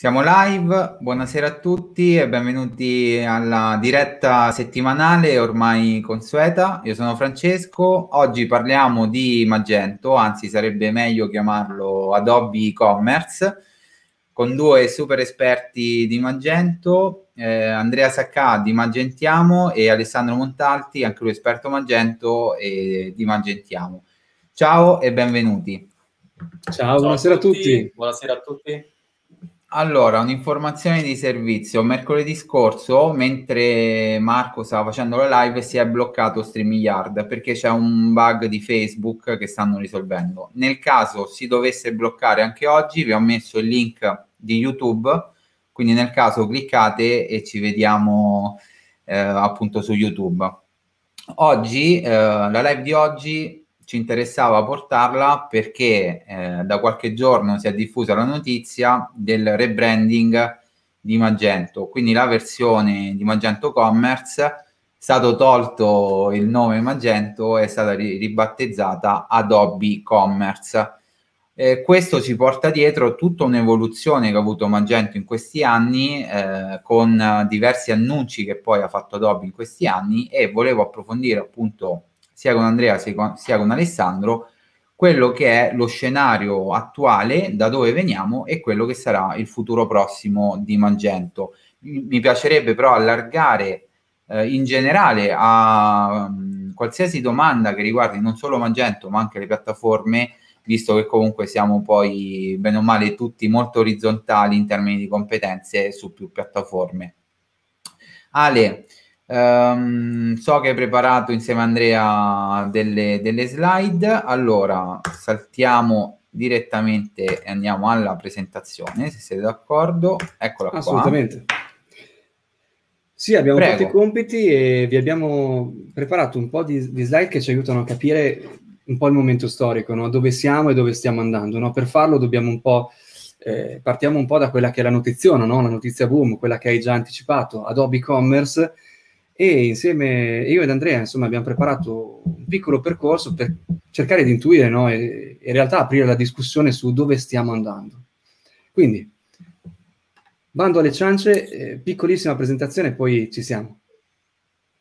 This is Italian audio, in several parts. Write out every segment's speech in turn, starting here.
Siamo live, buonasera a tutti e benvenuti alla diretta settimanale ormai consueta. Io sono Francesco, oggi parliamo di Magento, anzi sarebbe meglio chiamarlo Adobe e-commerce, con due super esperti di Magento, eh, Andrea Saccà di Magentiamo e Alessandro Montalti, anche lui esperto Magento e di Magentiamo. Ciao e benvenuti. Ciao, Ciao buonasera a tutti. a tutti. Buonasera a tutti. Allora, un'informazione di servizio. Mercoledì scorso, mentre Marco stava facendo la live, si è bloccato StreamYard perché c'è un bug di Facebook che stanno risolvendo. Nel caso si dovesse bloccare anche oggi, vi ho messo il link di YouTube, quindi nel caso cliccate e ci vediamo eh, appunto su YouTube. Oggi, eh, la live di oggi ci interessava portarla perché eh, da qualche giorno si è diffusa la notizia del rebranding di Magento, quindi la versione di Magento Commerce è stato tolto il nome Magento e è stata ribattezzata Adobe Commerce. Eh, questo ci porta dietro tutta un'evoluzione che ha avuto Magento in questi anni, eh, con diversi annunci che poi ha fatto Adobe in questi anni e volevo approfondire appunto sia con Andrea sia con Alessandro quello che è lo scenario attuale, da dove veniamo e quello che sarà il futuro prossimo di Magento. Mi piacerebbe però allargare eh, in generale a um, qualsiasi domanda che riguardi non solo Magento ma anche le piattaforme, visto che comunque siamo poi bene o male tutti molto orizzontali in termini di competenze su più piattaforme. Ale, Um, so che hai preparato insieme a Andrea delle, delle, slide, allora saltiamo direttamente e andiamo alla presentazione, se siete d'accordo. Eccola Assolutamente. qua. Sì, abbiamo Prego. fatto i compiti e vi abbiamo preparato un po' di, di, slide che ci aiutano a capire un po' il momento storico, no? dove siamo e dove stiamo andando. No? Per farlo dobbiamo un po'... Eh, partiamo un po' da quella che è la notizia, no? la notizia boom, quella che hai già anticipato, Adobe Commerce, e insieme io ed Andrea insomma abbiamo preparato un piccolo percorso per cercare di intuire no? e in realtà aprire la discussione su dove stiamo andando. Quindi, bando alle ciance, eh, piccolissima presentazione poi ci siamo.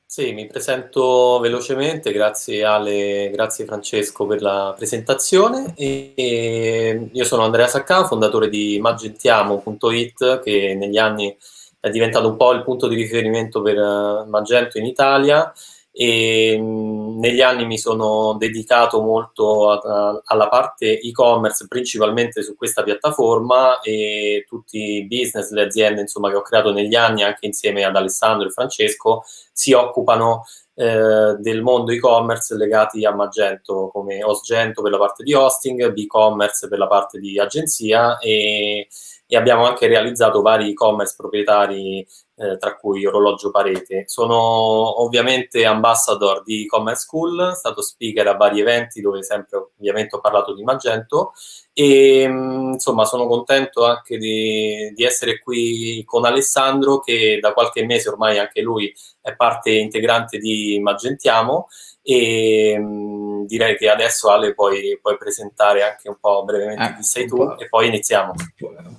Sì, mi presento velocemente, grazie Ale, grazie Francesco per la presentazione. E, e io sono Andrea Saccà, fondatore di Magentiamo.it che negli anni è diventato un po' il punto di riferimento per uh, Magento in Italia e mm, negli anni mi sono dedicato molto a, a, alla parte e-commerce, principalmente su questa piattaforma e tutti i business, le aziende insomma, che ho creato negli anni anche insieme ad Alessandro e Francesco si occupano eh, del mondo e-commerce legati a Magento come Hostgento per la parte di hosting, B-commerce per la parte di agenzia e e abbiamo anche realizzato vari e-commerce proprietari, eh, tra cui Orologio Parete. Sono ovviamente ambassador di e-commerce school, stato speaker a vari eventi dove sempre ovviamente ho parlato di Magento e mm, insomma sono contento anche di, di essere qui con Alessandro che da qualche mese ormai anche lui è parte integrante di Magentiamo e mh, mm, direi che adesso Ale puoi, puoi, presentare anche un po' brevemente eh, chi sei tu e poi iniziamo.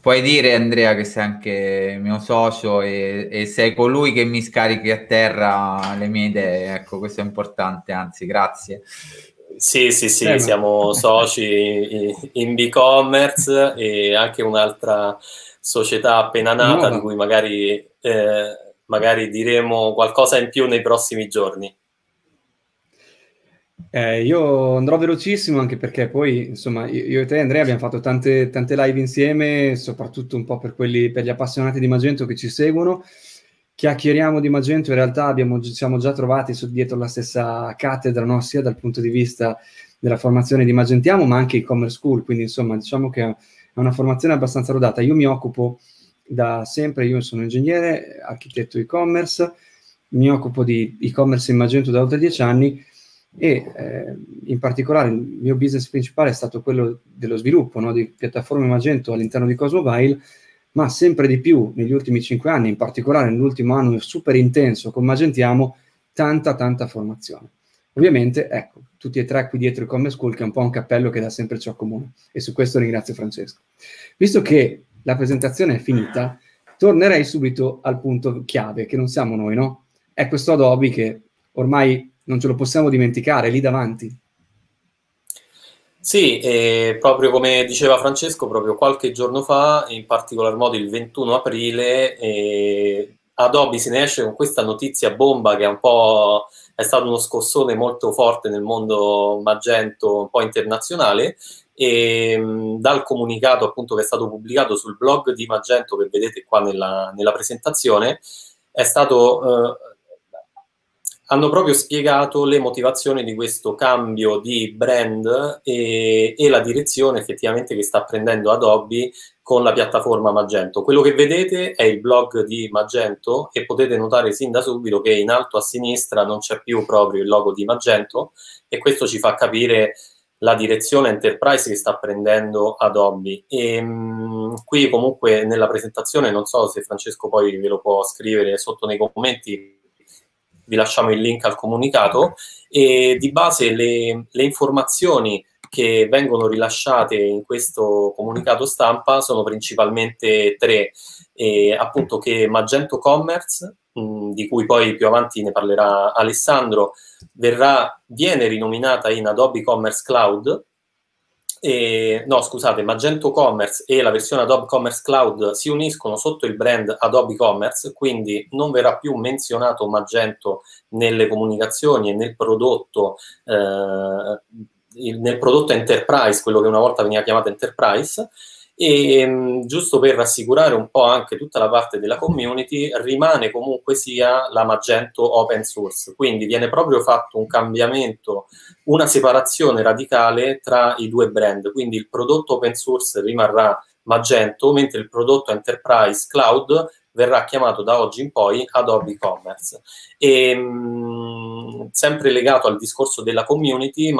Puoi dire Andrea che sei anche mio socio e, e, sei colui che mi scarichi a terra le mie idee, ecco questo è importante, anzi grazie. Sì, sì, sì, eh, siamo soci in e-commerce e anche un'altra società appena nata no, di cui magari, eh, magari diremo qualcosa in più nei prossimi giorni. Eh, io andrò velocissimo anche perché poi, insomma, io, e te Andrea abbiamo fatto tante, tante live insieme, soprattutto un po' per, quelli, per gli appassionati di Magento che ci seguono. Chiacchieriamo di Magento, in realtà abbiamo, siamo già trovati su, dietro la stessa cattedra, no? sia dal punto di vista della formazione di Magentiamo, ma anche e-commerce school, quindi insomma diciamo che è una formazione abbastanza rodata. Io mi occupo da sempre, io sono ingegnere, architetto e-commerce, mi occupo di e-commerce in Magento da oltre dieci anni e eh, in particolare il mio business principale è stato quello dello sviluppo no, di piattaforme Magento all'interno di Cosmobile, ma sempre di più negli ultimi cinque anni, in particolare nell'ultimo anno super intenso con Magentiamo, tanta tanta formazione. Ovviamente, ecco, tutti e tre qui dietro il Commerce School, che è un po' un cappello che da sempre ci accomuna, e su questo ringrazio Francesco. Visto che la presentazione è finita, tornerei subito al punto chiave, che non siamo noi, no? È questo Adobe che ormai non ce lo possiamo dimenticare, lì davanti. Sì, eh, proprio come diceva Francesco, proprio qualche giorno fa, in particolar modo il 21 aprile, eh, Adobe se ne esce con questa notizia bomba che è un po' è stato uno scossone molto forte nel mondo Magento, un po' internazionale, e mh, dal comunicato appunto che è stato pubblicato sul blog di Magento, che vedete qua nella, nella presentazione, è stato... Eh, hanno proprio spiegato le motivazioni di questo cambio di brand e, e, la direzione effettivamente che sta prendendo Adobe con la piattaforma Magento. Quello che vedete è il blog di Magento e potete notare sin da subito che in alto a sinistra non c'è più proprio il logo di Magento e questo ci fa capire la direzione enterprise che sta prendendo Adobe. E, mh, qui comunque nella presentazione, non so se Francesco poi ve lo può scrivere sotto nei commenti, vi lasciamo il link al comunicato e di base le, le informazioni che vengono rilasciate in questo comunicato stampa sono principalmente tre, eh, appunto che Magento Commerce, mh, di cui poi più avanti ne parlerà Alessandro, verrà, viene rinominata in Adobe Commerce Cloud, e, no, scusate, Magento Commerce e la versione Adobe Commerce Cloud si uniscono sotto il brand Adobe Commerce, quindi non verrà più menzionato Magento nelle comunicazioni e nel prodotto, eh, nel prodotto Enterprise, quello che una volta veniva chiamato Enterprise, e mh, giusto per rassicurare un po' anche tutta la parte della community, rimane comunque sia la Magento open source, quindi viene proprio fatto un cambiamento, una separazione radicale tra i due brand, quindi il prodotto open source rimarrà Magento, mentre il prodotto Enterprise Cloud verrà chiamato da oggi in poi Adobe Commerce. E, mh, sempre legato al discorso della community,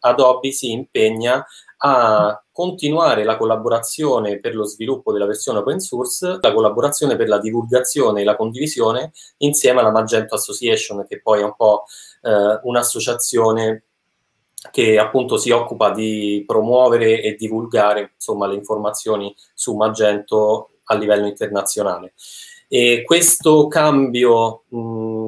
Adobe si impegna a continuare la collaborazione per lo sviluppo della versione open source, la collaborazione per la divulgazione e la condivisione insieme alla Magento Association, che poi è un po' eh, un'associazione che appunto si occupa di promuovere e divulgare insomma, le informazioni su Magento a livello internazionale. E questo cambio, mh,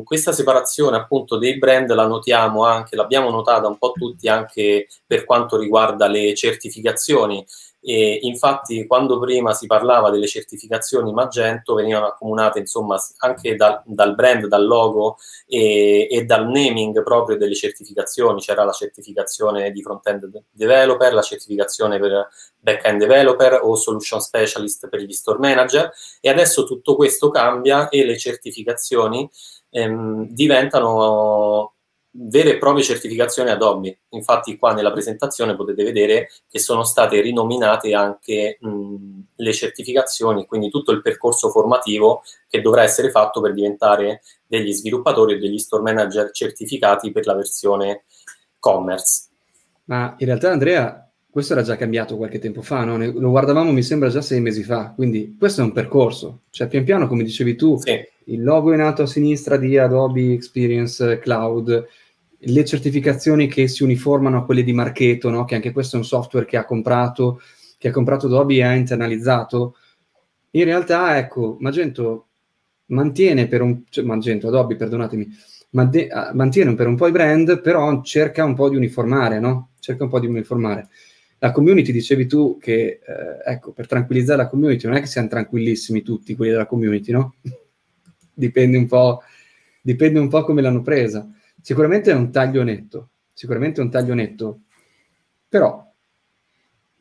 questa separazione appunto dei brand la notiamo anche, l'abbiamo notata un po' tutti anche per quanto riguarda le certificazioni. E infatti, quando prima si parlava delle certificazioni Magento, venivano accomunate insomma anche da, dal brand, dal logo e, e, dal naming proprio delle certificazioni. C'era la certificazione di front-end developer, la certificazione per back-end developer o solution specialist per gli store manager. E adesso tutto questo cambia e le certificazioni ehm, diventano vere e proprie certificazioni Adobe. Infatti qua nella presentazione potete vedere che sono state rinominate anche mh, le certificazioni, quindi tutto il percorso formativo che dovrà essere fatto per diventare degli sviluppatori o degli store manager certificati per la versione commerce. Ma in realtà Andrea, questo era già cambiato qualche tempo fa, no? lo guardavamo mi sembra già sei mesi fa, quindi questo è un percorso, cioè pian piano come dicevi tu, sì. il logo in alto a sinistra di Adobe Experience Cloud, le certificazioni che si uniformano a quelle di Marketo, no? che anche questo è un software che ha comprato, che ha comprato Adobe e ha internalizzato. In realtà, ecco, Magento mantiene per un... Cioè, Magento, Adobe, perdonatemi, ah, mantiene per un po' i brand, però cerca un po' di uniformare, no? Cerca un po' di uniformare. La community, dicevi tu, che, eh, ecco, per tranquillizzare la community, non è che siano tranquillissimi tutti quelli della community, no? dipende un po', dipende un po' come l'hanno presa. Sicuramente è un taglio netto, sicuramente è un taglio netto, però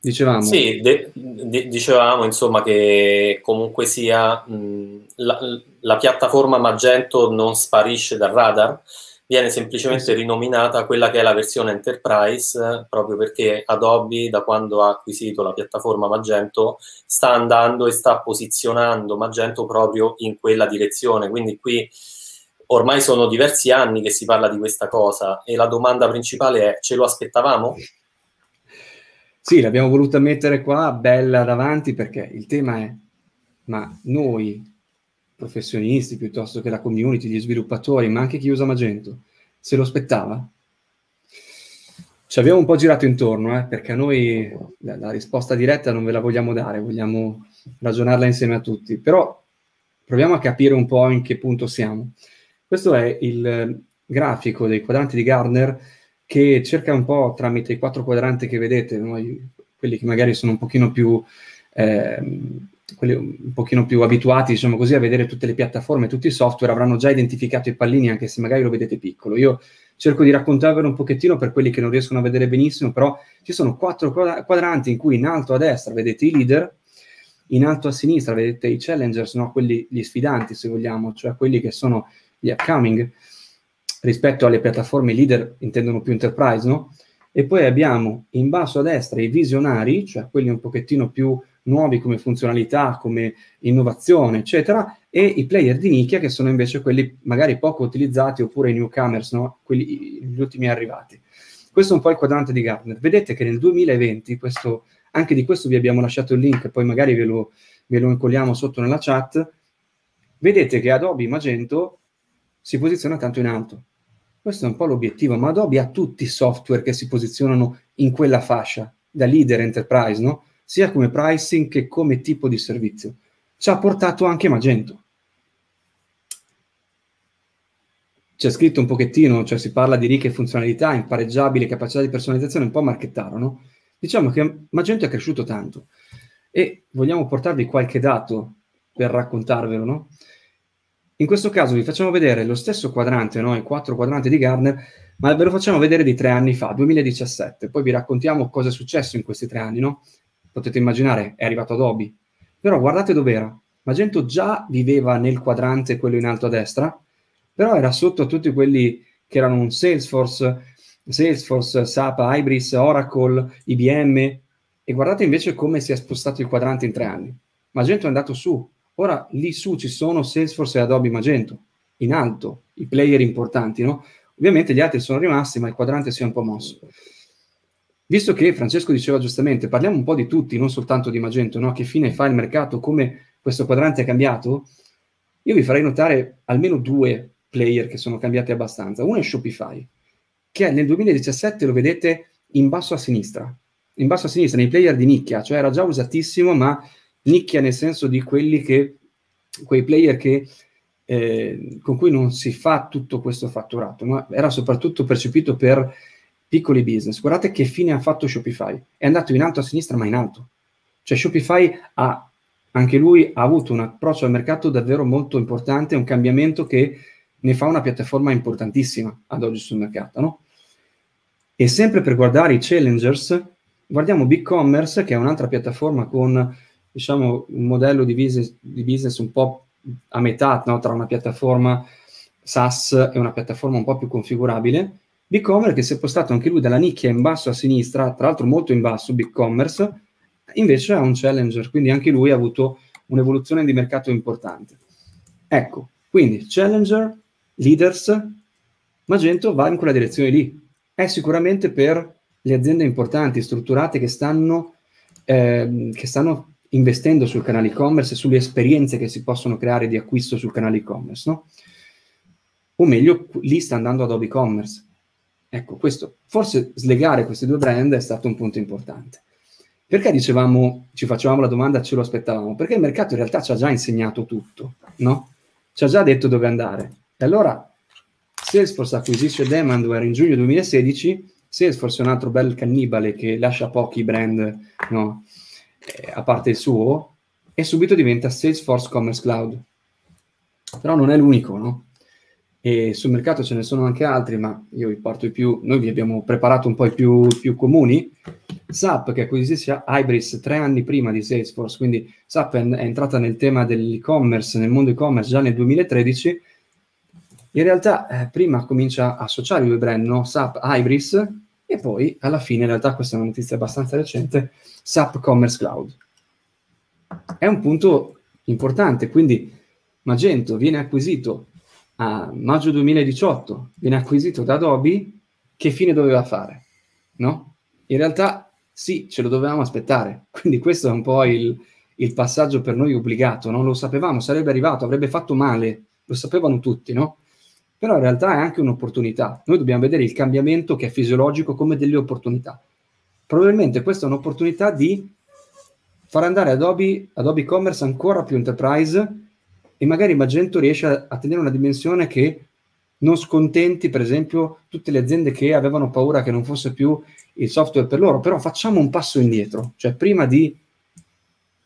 dicevamo... Sì, de- de- dicevamo insomma che comunque sia mh, la, la, piattaforma Magento non sparisce dal radar, viene semplicemente rinominata quella che è la versione Enterprise, proprio perché Adobe, da quando ha acquisito la piattaforma Magento, sta andando e sta posizionando Magento proprio in quella direzione. Quindi qui ormai sono diversi anni che si parla di questa cosa e la domanda principale è ce lo aspettavamo? Sì, l'abbiamo voluta mettere qua bella davanti perché il tema è ma noi professionisti piuttosto che la community, gli sviluppatori, ma anche chi usa Magento, se lo aspettava? Ci abbiamo un po' girato intorno, eh, perché a noi la, la, risposta diretta non ve la vogliamo dare, vogliamo, ragionarla insieme a tutti, però proviamo a capire un po' in che punto siamo. Questo è il grafico dei quadranti di Gardner che cerca un po' tramite i quattro quadranti che vedete, no? quelli che magari sono un pochino più... Eh, quelli un pochino più abituati, diciamo così, a vedere tutte le piattaforme, tutti i software, avranno già identificato i pallini, anche se magari lo vedete piccolo. Io cerco di raccontarvelo un pochettino per quelli che non riescono a vedere benissimo, però ci sono quattro quadranti in cui in alto a destra vedete i leader, in alto a sinistra vedete i challengers, no? quelli, gli sfidanti se vogliamo, cioè quelli che sono gli upcoming, rispetto alle piattaforme leader intendono più enterprise, no? E poi abbiamo in basso a destra i visionari, cioè quelli un pochettino più nuovi come funzionalità, come innovazione, eccetera, e i player di nicchia che sono invece quelli magari poco utilizzati oppure i newcomers, no? quelli, gli ultimi arrivati. Questo è un po' il quadrante di Gartner. Vedete che nel 2020, questo, anche di questo vi abbiamo lasciato il link, poi magari ve lo, ve lo incolliamo sotto nella chat, vedete che Adobe Magento si posiziona tanto in alto. Questo è un po' l'obiettivo, ma Adobe ha tutti i software che si posizionano in quella fascia, da leader enterprise, no? Sia come pricing che come tipo di servizio. Ci ha portato anche Magento. C'è scritto un pochettino, cioè si parla di ricche funzionalità, impareggiabili, capacità di personalizzazione, un po' marchettaro, no? Diciamo che Magento è cresciuto tanto e vogliamo portarvi qualche dato per raccontarvelo, no? In questo caso vi facciamo vedere lo stesso quadrante, no? i quattro quadranti di Gardner, ma ve lo facciamo vedere di tre anni fa, 2017. Poi vi raccontiamo cosa è successo in questi tre anni, no? Potete immaginare, è arrivato Adobe. Però guardate dov'era. Magento già viveva nel quadrante, quello in alto a destra, però era sotto a tutti quelli che erano un Salesforce, Salesforce, SAP, Ibris, Oracle, IBM, e guardate invece come si è spostato il quadrante in tre anni. Magento è andato su. Ora lì su ci sono Salesforce e Adobe Magento, in alto, i player importanti, no? Ovviamente gli altri sono rimasti, ma il quadrante si è un po' mosso. Visto che Francesco diceva giustamente, parliamo un po' di tutti, non soltanto di Magento, no? che fine fa il mercato, come questo quadrante è cambiato, io vi farei notare almeno due player che sono cambiati abbastanza. Uno è Shopify, che nel 2017 lo vedete in basso a sinistra, in basso a sinistra, nei player di nicchia, cioè era già usatissimo, ma nicchia nel senso di quelli che, quei player che, eh, con cui non si fa tutto questo fatturato, ma era soprattutto percepito per piccoli business. Guardate che fine ha fatto Shopify. È andato in alto a sinistra, ma in alto. Cioè Shopify ha, anche lui ha avuto un approccio al mercato davvero molto importante, un cambiamento che ne fa una piattaforma importantissima ad oggi sul mercato, no? E sempre per guardare i challengers, guardiamo BigCommerce, che è un'altra piattaforma con, diciamo, un modello di business, di business un po' a metà no? tra una piattaforma SaaS e una piattaforma un po' più configurabile BigCommerce che si è postato anche lui dalla nicchia in basso a sinistra, tra l'altro molto in basso BigCommerce, invece ha un challenger, quindi anche lui ha avuto un'evoluzione di mercato importante. Ecco, quindi challenger, leaders, Magento va in quella direzione lì. È sicuramente per le aziende importanti, strutturate, che stanno, eh, che stanno investendo sul canale e-commerce e sulle esperienze che si possono creare di acquisto sul canale e-commerce, no? O meglio, lì sta andando Adobe Commerce. Ecco, questo, forse slegare questi due brand è stato un punto importante. Perché dicevamo, ci facevamo la domanda, ce lo aspettavamo? Perché il mercato in realtà ci ha già insegnato tutto, no? Ci ha già detto dove andare. E allora Salesforce acquisisce Demandware in giugno 2016, Salesforce è un altro bel cannibale che lascia pochi brand, no? eh, a parte il suo, e subito diventa Salesforce Commerce Cloud. Però non è l'unico, no? E sul mercato ce ne sono anche altri, ma io vi porto i più, noi vi abbiamo preparato un po' i più, più comuni. SAP che acquisisce Ibris tre anni prima di Salesforce, quindi SAP è, è entrata nel tema dell'e-commerce, nel mondo e-commerce già nel 2013. In realtà eh, prima comincia a associare i due brand, no? SAP Ibris, e poi alla fine, in realtà questa è una notizia abbastanza recente, SAP Commerce Cloud. È un punto importante, quindi Magento viene acquisito a maggio 2018 viene acquisito da Adobe, che fine doveva fare? No? In realtà sì, ce lo dovevamo aspettare. Quindi questo è un po' il, il passaggio per noi obbligato, non lo sapevamo, sarebbe arrivato, avrebbe fatto male, lo sapevano tutti, no? Però in realtà è anche un'opportunità. Noi dobbiamo vedere il cambiamento che è fisiologico come delle opportunità. Probabilmente questa è un'opportunità di far andare Adobe, Adobe Commerce ancora più enterprise e magari Magento riesce a, a tenere una dimensione che non scontenti, per esempio, tutte le aziende che avevano paura che non fosse più il software per loro, però facciamo un passo indietro, cioè prima di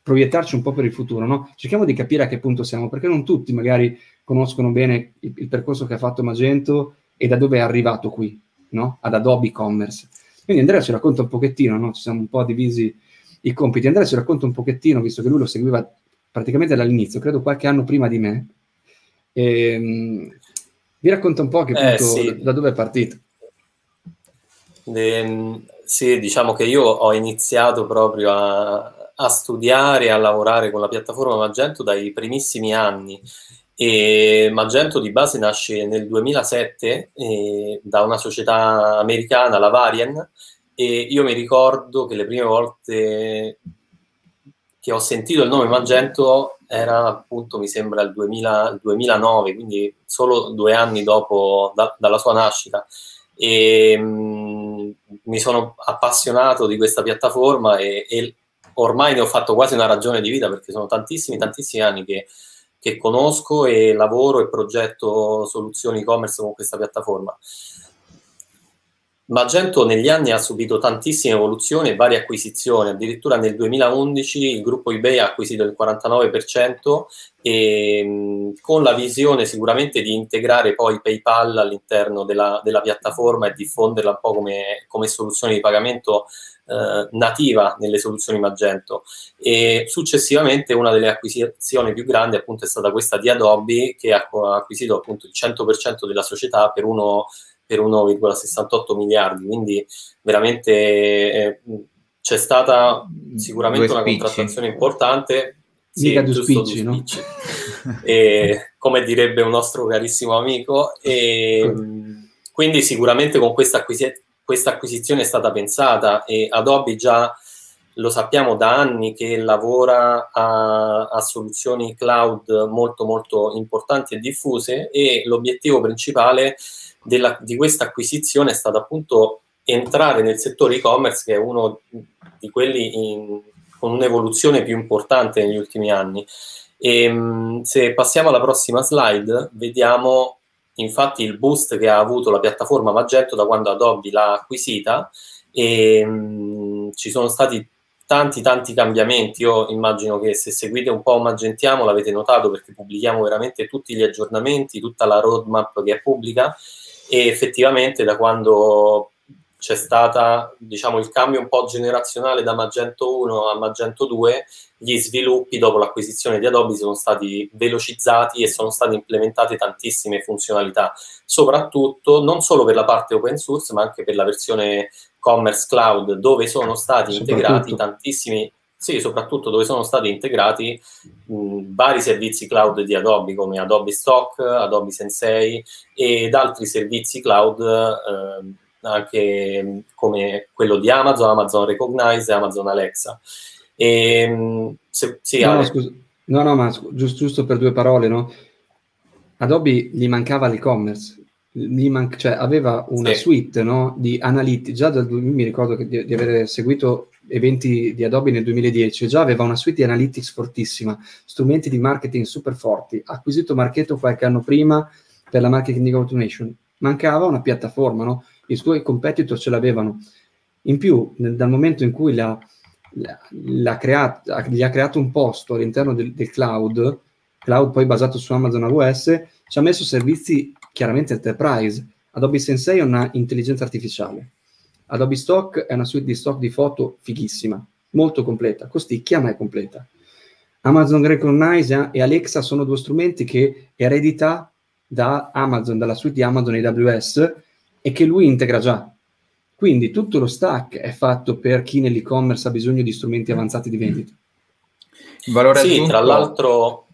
proiettarci un po' per il futuro, no? cerchiamo di capire a che punto siamo, perché non tutti magari conoscono bene il, il percorso che ha fatto Magento e da dove è arrivato qui, no? ad Adobe Commerce. Quindi Andrea ci racconta un pochettino, no? ci siamo un po' divisi i compiti. Andrea ci racconta un pochettino, visto che lui lo seguiva praticamente dall'inizio, credo qualche anno prima di me. E, um, mi racconta un po' che eh, punto, sì. da dove è partito. De, sì, diciamo che io ho iniziato proprio a, a studiare, a lavorare con la piattaforma Magento dai primissimi anni e Magento di base nasce nel 2007 eh, da una società americana, la Varian, e io mi ricordo che le prime volte che ho sentito il nome Magento era appunto, mi sembra, il, 2000, il 2009, quindi solo due anni dopo da, dalla sua nascita. E mh, mm, mi sono appassionato di questa piattaforma e, e, ormai ne ho fatto quasi una ragione di vita perché sono tantissimi, tantissimi anni che, che conosco e lavoro e progetto soluzioni e-commerce con questa piattaforma. Magento negli anni ha subito tantissime evoluzioni e varie acquisizioni, addirittura nel 2011 il gruppo eBay ha acquisito il 49% e mh, con la visione sicuramente di integrare poi PayPal all'interno della, della piattaforma e diffonderla un po' come, come soluzione di pagamento eh, nativa nelle soluzioni Magento. E successivamente una delle acquisizioni più grandi appunto è stata questa di Adobe che ha acquisito appunto il 100% della società per uno per 1,68 miliardi, quindi veramente eh, c'è stata sicuramente una contrattazione importante. Sì, Mica giusto, spicci, no? e, come direbbe un nostro carissimo amico. E, quindi sicuramente con questa, acquisi- questa acquisizione è stata pensata e Adobe già lo sappiamo da anni che lavora a, a, soluzioni cloud molto molto importanti e diffuse e l'obiettivo principale della, di questa acquisizione è stato appunto entrare nel settore e-commerce che è uno di quelli in, con un'evoluzione più importante negli ultimi anni. E, ehm, se passiamo alla prossima slide, vediamo infatti il boost che ha avuto la piattaforma Magento da quando Adobe l'ha acquisita e um, ci sono stati tanti tanti cambiamenti. Io immagino che se seguite un po' Magentiamo l'avete notato perché pubblichiamo veramente tutti gli aggiornamenti, tutta la roadmap che è pubblica e effettivamente da quando c'è stato diciamo, il cambio un po' generazionale da Magento 1 a Magento 2, gli sviluppi dopo l'acquisizione di Adobe sono stati velocizzati e sono state implementate tantissime funzionalità, soprattutto non solo per la parte open source, ma anche per la versione Commerce Cloud, dove sono stati integrati tantissimi sì, soprattutto dove sono stati integrati mh, vari servizi cloud di Adobe come Adobe Stock, Adobe Sensei ed altri servizi cloud eh, anche come quello di Amazon, Amazon Recognize e Amazon Alexa. E, se, sì, no, Ale... no, no, ma giusto, giusto per due parole, no? Adobe gli mancava l'e-commerce, man- cioè aveva una sì. suite no, di analiti, già dal mi ricordo di, di aver seguito eventi di Adobe nel 2010, già aveva una suite di analytics fortissima, strumenti di marketing super forti, acquisito Marketo qualche anno prima per la marketing automation, mancava una piattaforma, no? i suoi competitor ce l'avevano. In più, nel, dal momento in cui l'ha, l'ha creato, gli ha creato un posto all'interno del, del cloud, cloud poi basato su Amazon AWS, ci ha messo servizi chiaramente enterprise. Adobe Sensei è una intelligenza artificiale Adobe Stock è una suite di stock di foto fighissima, molto completa, costicchia ma è completa. Amazon Recognize e Alexa sono due strumenti che eredita da Amazon, dalla suite di Amazon AWS e che lui integra già. Quindi tutto lo stack è fatto per chi nell'e-commerce ha bisogno di strumenti avanzati di vendita. Il valore sì, aggiunto, tra l'altro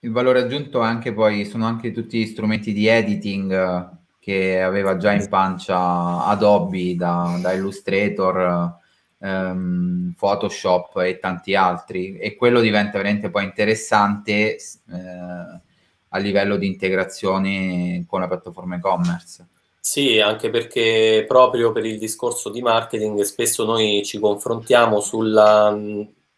il valore aggiunto anche poi sono anche tutti gli strumenti di editing che aveva già in pancia Adobe da, da Illustrator, ehm, Photoshop e tanti altri e quello diventa veramente poi interessante eh, a livello di integrazione con la piattaforma e-commerce. Sì, anche perché proprio per il discorso di marketing spesso noi ci confrontiamo sulla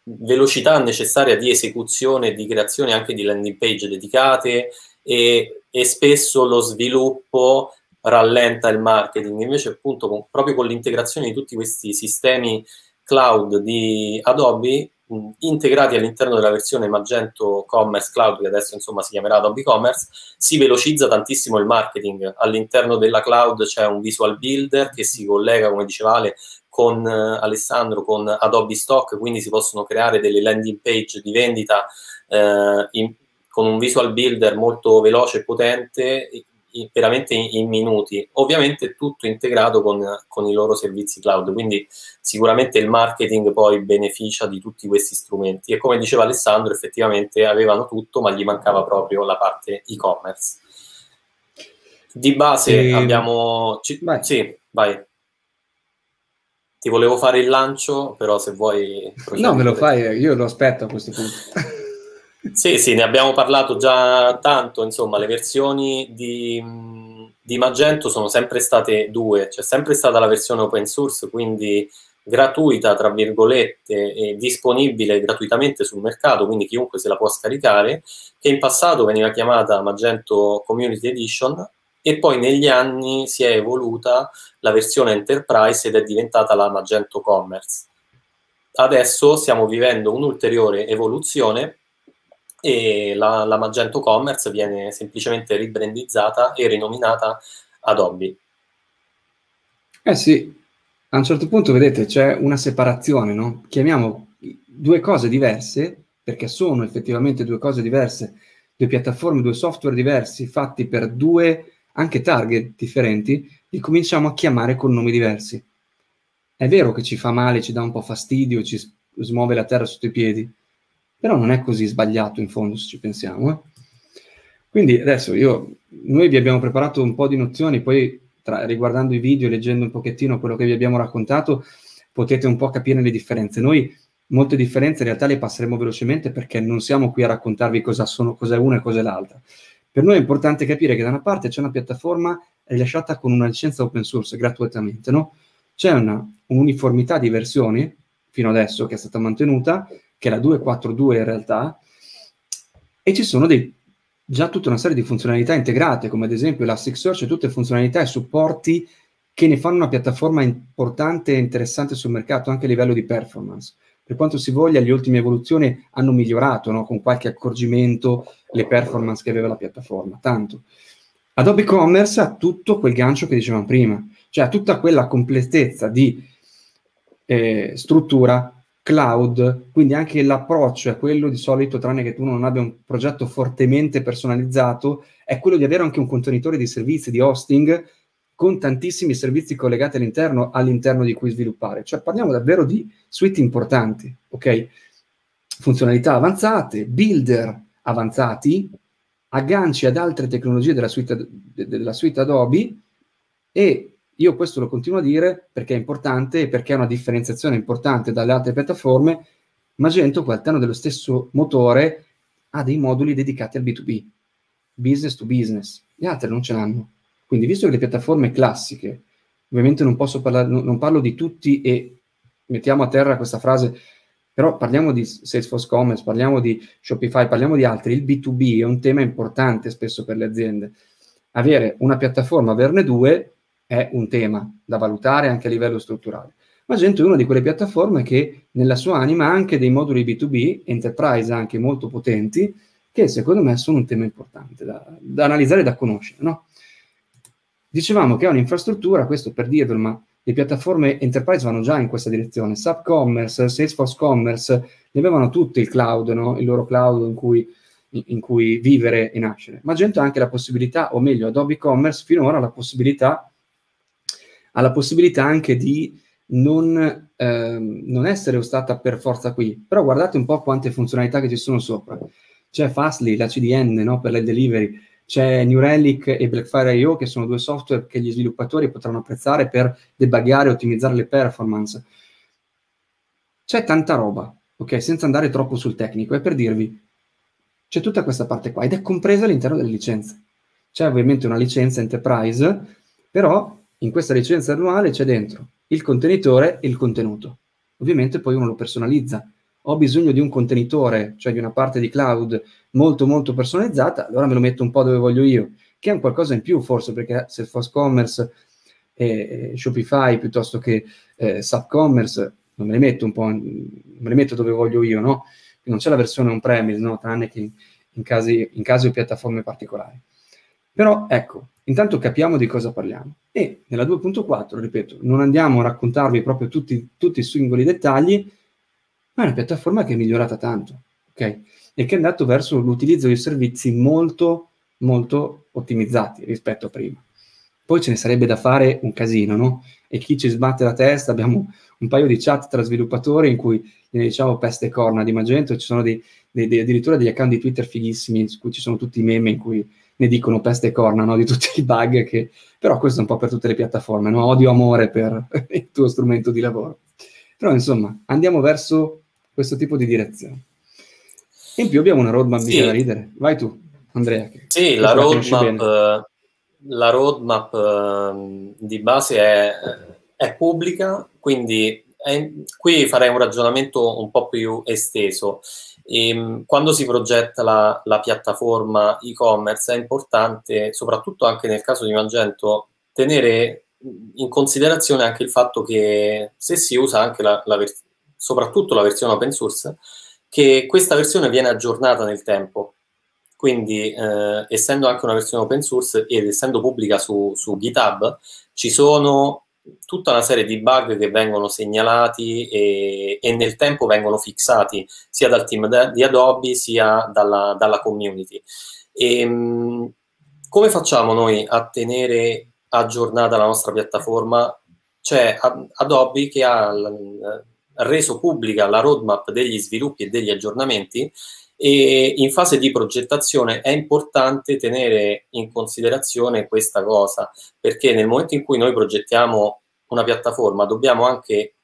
velocità necessaria di esecuzione e di creazione anche di landing page dedicate e, e spesso lo sviluppo rallenta il marketing. Invece, appunto, con, proprio con l'integrazione di tutti questi sistemi cloud di Adobe, mh, integrati all'interno della versione Magento Commerce Cloud, che adesso insomma si chiamerà Adobe Commerce, si velocizza tantissimo il marketing. All'interno della cloud c'è un visual builder che si collega, come diceva Ale, con eh, Alessandro, con Adobe Stock, quindi si possono creare delle landing page di vendita eh, in, con un visual builder molto veloce e potente veramente in, in, minuti, ovviamente tutto integrato con, con, i loro servizi cloud, quindi sicuramente il marketing poi beneficia di tutti questi strumenti e come diceva Alessandro effettivamente avevano tutto ma gli mancava proprio la parte e-commerce. Di base e... Ehm, abbiamo... Ci... Vai. Sì, vai. Ti volevo fare il lancio, però se vuoi... No, me lo fai, io lo aspetto a questo punto. Sì, sì, ne abbiamo parlato già tanto, insomma, le versioni di, di, Magento sono sempre state due, c'è sempre stata la versione open source, quindi gratuita, tra virgolette, e disponibile gratuitamente sul mercato, quindi chiunque se la può scaricare, che in passato veniva chiamata Magento Community Edition e poi negli anni si è evoluta la versione Enterprise ed è diventata la Magento Commerce. Adesso stiamo vivendo un'ulteriore evoluzione e la, la Magento Commerce viene semplicemente ribrandizzata e rinominata Adobe. Eh sì, a un certo punto vedete c'è una separazione, no? Chiamiamo due cose diverse, perché sono effettivamente due cose diverse, due piattaforme, due software diversi, fatti per due anche target differenti, li cominciamo a chiamare con nomi diversi. È vero che ci fa male, ci dà un po' fastidio, ci smuove la terra sotto i piedi, però non è così sbagliato in fondo se ci pensiamo. Eh? Quindi adesso io, noi vi abbiamo preparato un po' di nozioni, poi tra, riguardando i video, leggendo un pochettino quello che vi abbiamo raccontato, potete un po' capire le differenze. Noi molte differenze in realtà le passeremo velocemente perché non siamo qui a raccontarvi cosa sono, cos'è una e cos'è l'altra. Per noi è importante capire che da una parte c'è una piattaforma rilasciata con una licenza open source gratuitamente, no? C'è una uniformità di versioni fino adesso che è stata mantenuta che è la 242 in realtà, e ci sono dei, già tutta una serie di funzionalità integrate, come ad esempio Elasticsearch e tutte funzionalità e supporti che ne fanno una piattaforma importante e interessante sul mercato anche a livello di performance. Per quanto si voglia, le ultime evoluzioni hanno migliorato no? con qualche accorgimento le performance che aveva la piattaforma. Tanto Adobe Commerce ha tutto quel gancio che dicevamo prima, cioè ha tutta quella completezza di eh, struttura, cloud, quindi anche l'approccio è quello di solito, tranne che tu non abbia un progetto fortemente personalizzato, è quello di avere anche un contenitore di servizi, di hosting, con tantissimi servizi collegati all'interno, all'interno di cui sviluppare. Cioè parliamo davvero di suite importanti, ok? Funzionalità avanzate, builder avanzati, agganci ad altre tecnologie della suite, della suite Adobe e io questo lo continuo a dire perché è importante e perché è una differenziazione importante dalle altre piattaforme. Magento, all'interno dello stesso motore, ha dei moduli dedicati al B2B, business to business. Le altre non ce l'hanno. Quindi, visto che le piattaforme classiche, ovviamente non posso parlare, non, non parlo di tutti e mettiamo a terra questa frase, però parliamo di Salesforce Commerce, parliamo di Shopify, parliamo di altri. Il B2B è un tema importante spesso per le aziende. Avere una piattaforma, averne due, è un tema da valutare anche a livello strutturale. Magento è una di quelle piattaforme che nella sua anima ha anche dei moduli B2B, enterprise anche molto potenti, che secondo me sono un tema importante da, da analizzare e da conoscere. No? Dicevamo che è un'infrastruttura, questo per dirvelo, ma le piattaforme enterprise vanno già in questa direzione. SAP Commerce, Salesforce Commerce, ne avevano tutti il cloud, no? il loro cloud in cui, in cui vivere e nascere. Magento ha anche la possibilità, o meglio, Adobe Commerce finora ha la possibilità ha la possibilità anche di non, ehm, non essere ostata per forza qui. Però guardate un po' quante funzionalità che ci sono sopra. C'è Fastly, la CDN no, per le delivery, c'è New Relic e Blackfire.io che sono due software che gli sviluppatori potranno apprezzare per debuggare e ottimizzare le performance. C'è tanta roba, ok? Senza andare troppo sul tecnico, è per dirvi, c'è tutta questa parte qua ed è compresa all'interno delle licenze. C'è ovviamente una licenza enterprise, però in questa licenza annuale c'è dentro il contenitore e il contenuto. Ovviamente poi uno lo personalizza. ho bisogno di un contenitore, cioè di una parte di cloud molto molto personalizzata, allora me lo metto un po' dove voglio io, che è un qualcosa in più forse, perché se Fast Commerce e Shopify piuttosto che eh, SubCommerce non me le metto un po', in, me le metto dove voglio io, no? Non c'è la versione on-premise, no? Tranne che in, casi, in casi o piattaforme particolari. Però ecco, intanto capiamo di cosa parliamo. E nella 2.4, ripeto, non andiamo a raccontarvi proprio tutti, tutti i singoli dettagli, ma è una piattaforma che è migliorata tanto, ok? E che è andato verso l'utilizzo di servizi molto, molto ottimizzati rispetto a prima. Poi ce ne sarebbe da fare un casino, no? E chi ci sbatte la testa, abbiamo un paio di chat tra sviluppatori in cui ne diciamo peste e corna di Magento, ci sono dei, dei, dei, addirittura degli account di Twitter fighissimi in cui ci sono tutti i meme in cui ne dicono peste e corna no? di tutti i bug che... però questo è un po' per tutte le piattaforme, no? odio amore per il tuo strumento di lavoro. Però insomma, andiamo verso questo tipo di direzione. in più abbiamo una roadmap sì. da ridere. Vai tu, Andrea. Sì, la roadmap, eh, la roadmap uh, di base è, è pubblica, quindi è, qui farei un ragionamento un po' più esteso. E, ehm, quando si progetta la, la piattaforma e-commerce è importante, soprattutto anche nel caso di Magento, tenere in considerazione anche il fatto che se si usa anche la, la soprattutto la versione open source, che questa versione viene aggiornata nel tempo. Quindi, eh, essendo anche una versione open source ed essendo pubblica su, su GitHub, ci sono tutta una serie di bug che vengono segnalati e, e nel tempo vengono fissati sia dal team de, di Adobe sia dalla, dalla community. E, ehm, come facciamo noi a tenere aggiornata la nostra piattaforma? C'è Adobe che ha reso pubblica la roadmap degli sviluppi e degli aggiornamenti e in fase di progettazione è importante tenere in considerazione questa cosa, perché nel momento in cui noi progettiamo una piattaforma dobbiamo anche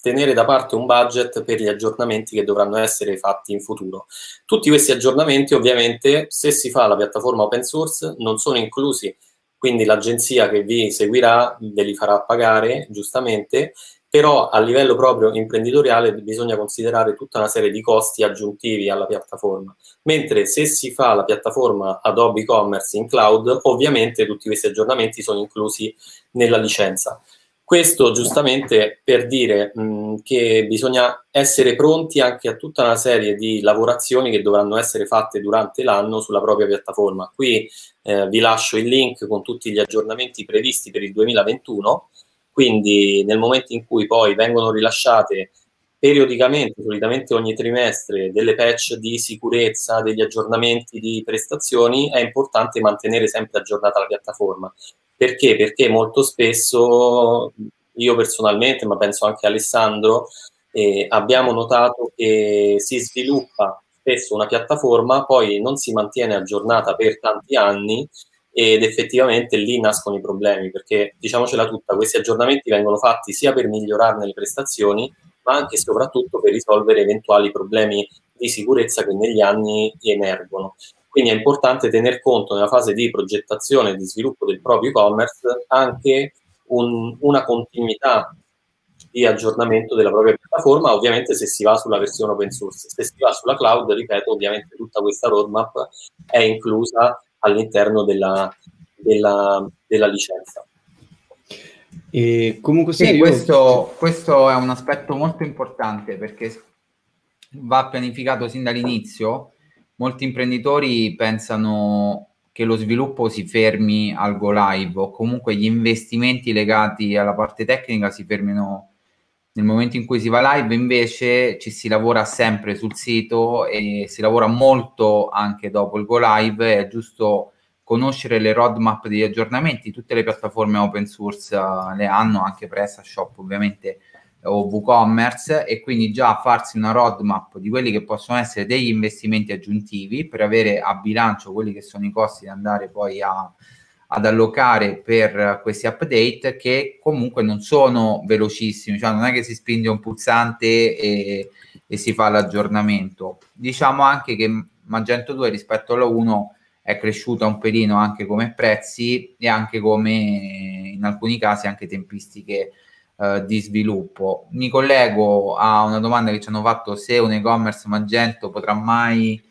tenere da parte un budget per gli aggiornamenti che dovranno essere fatti in futuro. Tutti questi aggiornamenti ovviamente se si fa la piattaforma open source non sono inclusi, quindi l'agenzia che vi seguirà ve li farà pagare giustamente però a livello proprio imprenditoriale bisogna considerare tutta una serie di costi aggiuntivi alla piattaforma. Mentre se si fa la piattaforma Adobe Commerce in cloud, ovviamente tutti questi aggiornamenti sono inclusi nella licenza. Questo giustamente per dire mh, che bisogna essere pronti anche a tutta una serie di lavorazioni che dovranno essere fatte durante l'anno sulla propria piattaforma. Qui eh, vi lascio il link con tutti gli aggiornamenti previsti per il 2021 quindi nel momento in cui poi vengono rilasciate periodicamente, solitamente ogni trimestre, delle patch di sicurezza, degli aggiornamenti di prestazioni, è importante mantenere sempre aggiornata la piattaforma. Perché? Perché molto spesso io personalmente, ma penso anche Alessandro, eh, abbiamo notato che si sviluppa spesso una piattaforma, poi non si mantiene aggiornata per tanti anni ed effettivamente lì nascono i problemi perché diciamocela tutta, questi aggiornamenti vengono fatti sia per migliorarne le prestazioni ma anche e soprattutto per risolvere eventuali problemi di sicurezza che negli anni emergono. Quindi è importante tener conto nella fase di progettazione e di sviluppo del proprio e-commerce anche un, una continuità di aggiornamento della propria piattaforma, ovviamente se si va sulla versione open source. Se si va sulla cloud, ripeto, ovviamente tutta questa roadmap è inclusa all'interno della, della, della licenza. E comunque sì, sì io... questo, questo, è un aspetto molto importante perché va pianificato sin dall'inizio. Molti imprenditori pensano che lo sviluppo si fermi al go live o comunque gli investimenti legati alla parte tecnica si fermino nel momento in cui si va live invece ci si lavora sempre sul sito e si lavora molto anche dopo il go live, è giusto conoscere le roadmap degli aggiornamenti, tutte le piattaforme open source uh, le hanno, anche PrestaShop ovviamente o WooCommerce. E quindi già farsi una roadmap di quelli che possono essere degli investimenti aggiuntivi per avere a bilancio quelli che sono i costi da andare poi a, ad allocare per questi update che comunque non sono velocissimi, cioè non è che si spinge un pulsante e, e si fa l'aggiornamento. Diciamo anche che Magento 2 rispetto alla 1 è cresciuta un pelino anche come prezzi e anche come in alcuni casi anche tempistiche eh, di sviluppo. Mi collego a una domanda che ci hanno fatto se un e-commerce Magento potrà mai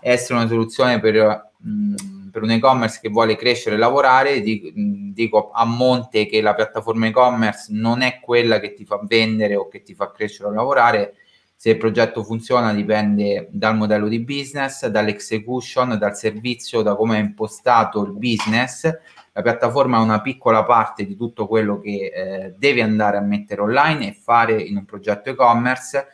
essere una soluzione per, mh, mm, per un e-commerce che vuole crescere e lavorare. Dico a monte che la piattaforma e-commerce non è quella che ti fa vendere o che ti fa crescere o lavorare. Se il progetto funziona dipende dal modello di business, dall'execution, dal servizio, da come è impostato il business la piattaforma è una piccola parte di tutto quello che eh, devi andare a mettere online e fare in un progetto e-commerce.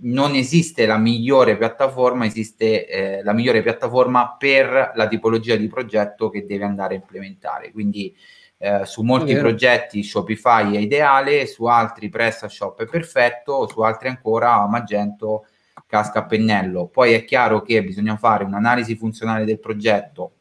Non esiste la migliore piattaforma, esiste eh, la migliore piattaforma per la tipologia di progetto che devi andare a implementare. Quindi eh, su molti progetti Shopify è ideale, su altri PrestaShop è perfetto, su altri ancora Magento casca a pennello. Poi è chiaro che bisogna fare un'analisi funzionale del progetto,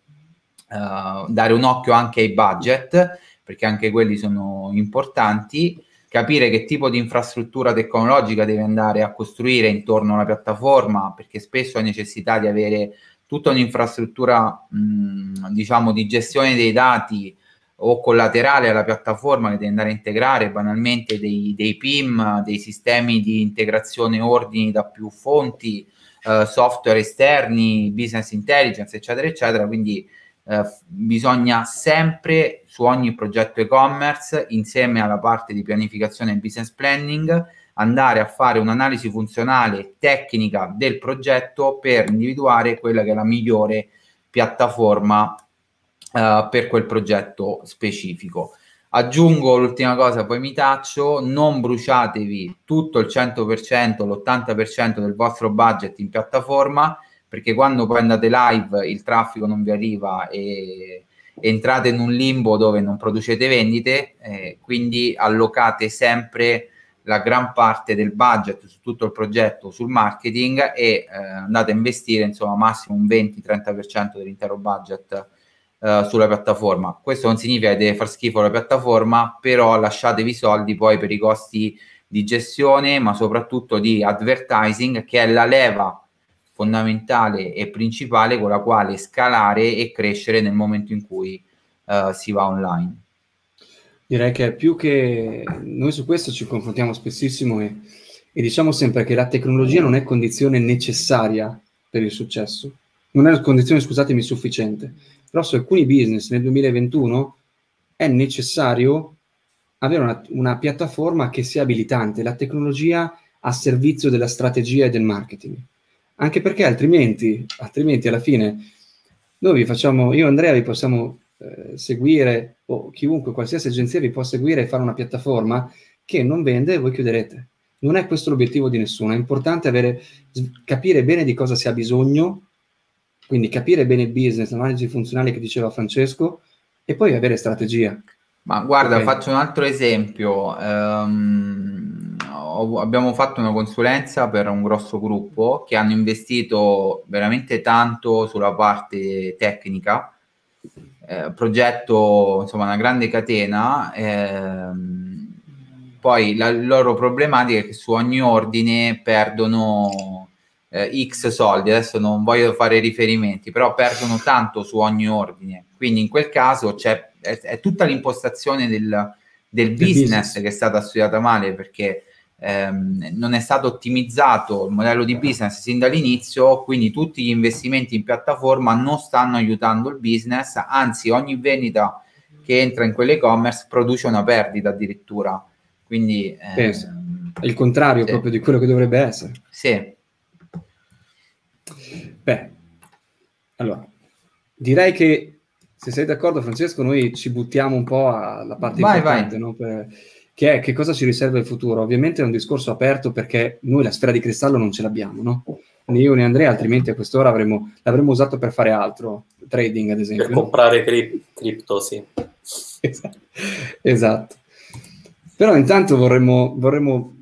uh, dare un occhio anche ai budget, perché anche quelli sono importanti, capire che tipo di infrastruttura tecnologica deve andare a costruire intorno alla piattaforma, perché spesso hai necessità di avere tutta un'infrastruttura, mh, diciamo, di gestione dei dati o collaterale alla piattaforma che deve andare a integrare banalmente dei, dei PIM, dei sistemi di integrazione ordini da più fonti, eh, software esterni, business intelligence, eccetera, eccetera. Quindi eh, bisogna sempre su ogni progetto e-commerce, insieme alla parte di pianificazione e business planning, andare a fare un'analisi funzionale tecnica del progetto per individuare quella che è la migliore piattaforma uh, per quel progetto specifico. Aggiungo l'ultima cosa, poi mi taccio, non bruciatevi tutto il 100%, l'80% del vostro budget in piattaforma, perché quando poi andate live il traffico non vi arriva e entrate in un limbo dove non producete vendite, eh, quindi allocate sempre la gran parte del budget su tutto il progetto sul marketing e eh, andate a investire insomma massimo un 20-30% dell'intero budget eh, sulla piattaforma. Questo non significa che deve far schifo la piattaforma, però lasciatevi soldi poi per i costi di gestione, ma soprattutto di advertising, che è la leva fondamentale e principale con la quale scalare e crescere nel momento in cui uh, si va online. Direi che più che noi su questo ci confrontiamo spessissimo e, e diciamo sempre che la tecnologia non è condizione necessaria per il successo, non è condizione, scusatemi, sufficiente, però su alcuni business nel 2021 è necessario avere una, una piattaforma che sia abilitante, la tecnologia a servizio della strategia e del marketing anche perché altrimenti, altrimenti alla fine noi vi facciamo, io e Andrea vi possiamo eh, seguire, o chiunque, qualsiasi agenzia vi può seguire e fare una piattaforma che non vende e voi chiuderete. Non è questo l'obiettivo di nessuno, è importante avere, capire bene di cosa si ha bisogno, quindi capire bene il business, l'analisi funzionale che diceva Francesco, e poi avere strategia. Ma guarda, okay. faccio un altro esempio. Um, ho, abbiamo fatto una consulenza per un grosso gruppo che hanno investito veramente tanto sulla parte tecnica, eh, progetto, insomma, una grande catena. Ehm, poi la loro problematica è che su ogni ordine perdono eh, X soldi, adesso non voglio fare riferimenti, però perdono tanto su ogni ordine. Quindi in quel caso c'è, è, è tutta l'impostazione del, del business, business, che è stata studiata male perché ehm, non è stato ottimizzato il modello di business sin dall'inizio, quindi tutti gli investimenti in piattaforma non stanno aiutando il business, anzi ogni vendita che entra in quell'e-commerce produce una perdita addirittura. Quindi ehm, è il contrario sì. proprio di quello che dovrebbe essere. Sì. Beh, allora, direi che se sei d'accordo Francesco, noi ci buttiamo un po' alla parte vai, importante, vai. No? Per, che è che cosa ci riserva il futuro. Ovviamente è un discorso aperto perché noi la sfera di cristallo non ce l'abbiamo, no? Né io né Andrea, altrimenti a quest'ora avremmo, l'avremmo usato per fare altro, trading ad esempio. Per comprare cri- cripto, sì. esatto. esatto. Però intanto vorremmo, vorremmo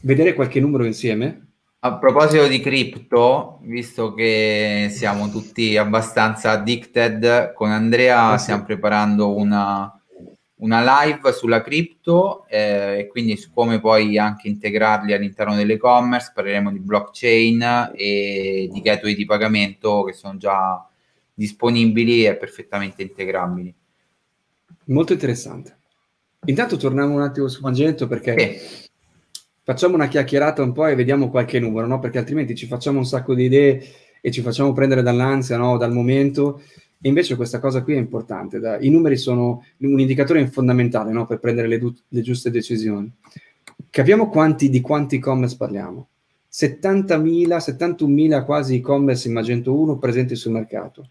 vedere qualche numero insieme. A proposito di cripto, visto che siamo tutti abbastanza addicted, con Andrea sì. stiamo preparando una, una live sulla cripto eh, e quindi su come poi anche integrarli all'interno dell'e-commerce, parleremo di blockchain e di gateway di pagamento che sono già disponibili e perfettamente integrabili. Molto interessante. Intanto torniamo un attimo su Magento perché sì. facciamo una chiacchierata un po' e vediamo qualche numero, no? Perché altrimenti ci facciamo un sacco di idee e ci facciamo prendere dall'ansia, no? Dal momento. E invece questa cosa qui è importante. Da, I numeri sono un indicatore fondamentale no? per prendere le, le giuste decisioni. Capiamo quanti, di quanti e-commerce parliamo. 70.000, 71.000 quasi e-commerce in Magento 1 presenti sul mercato,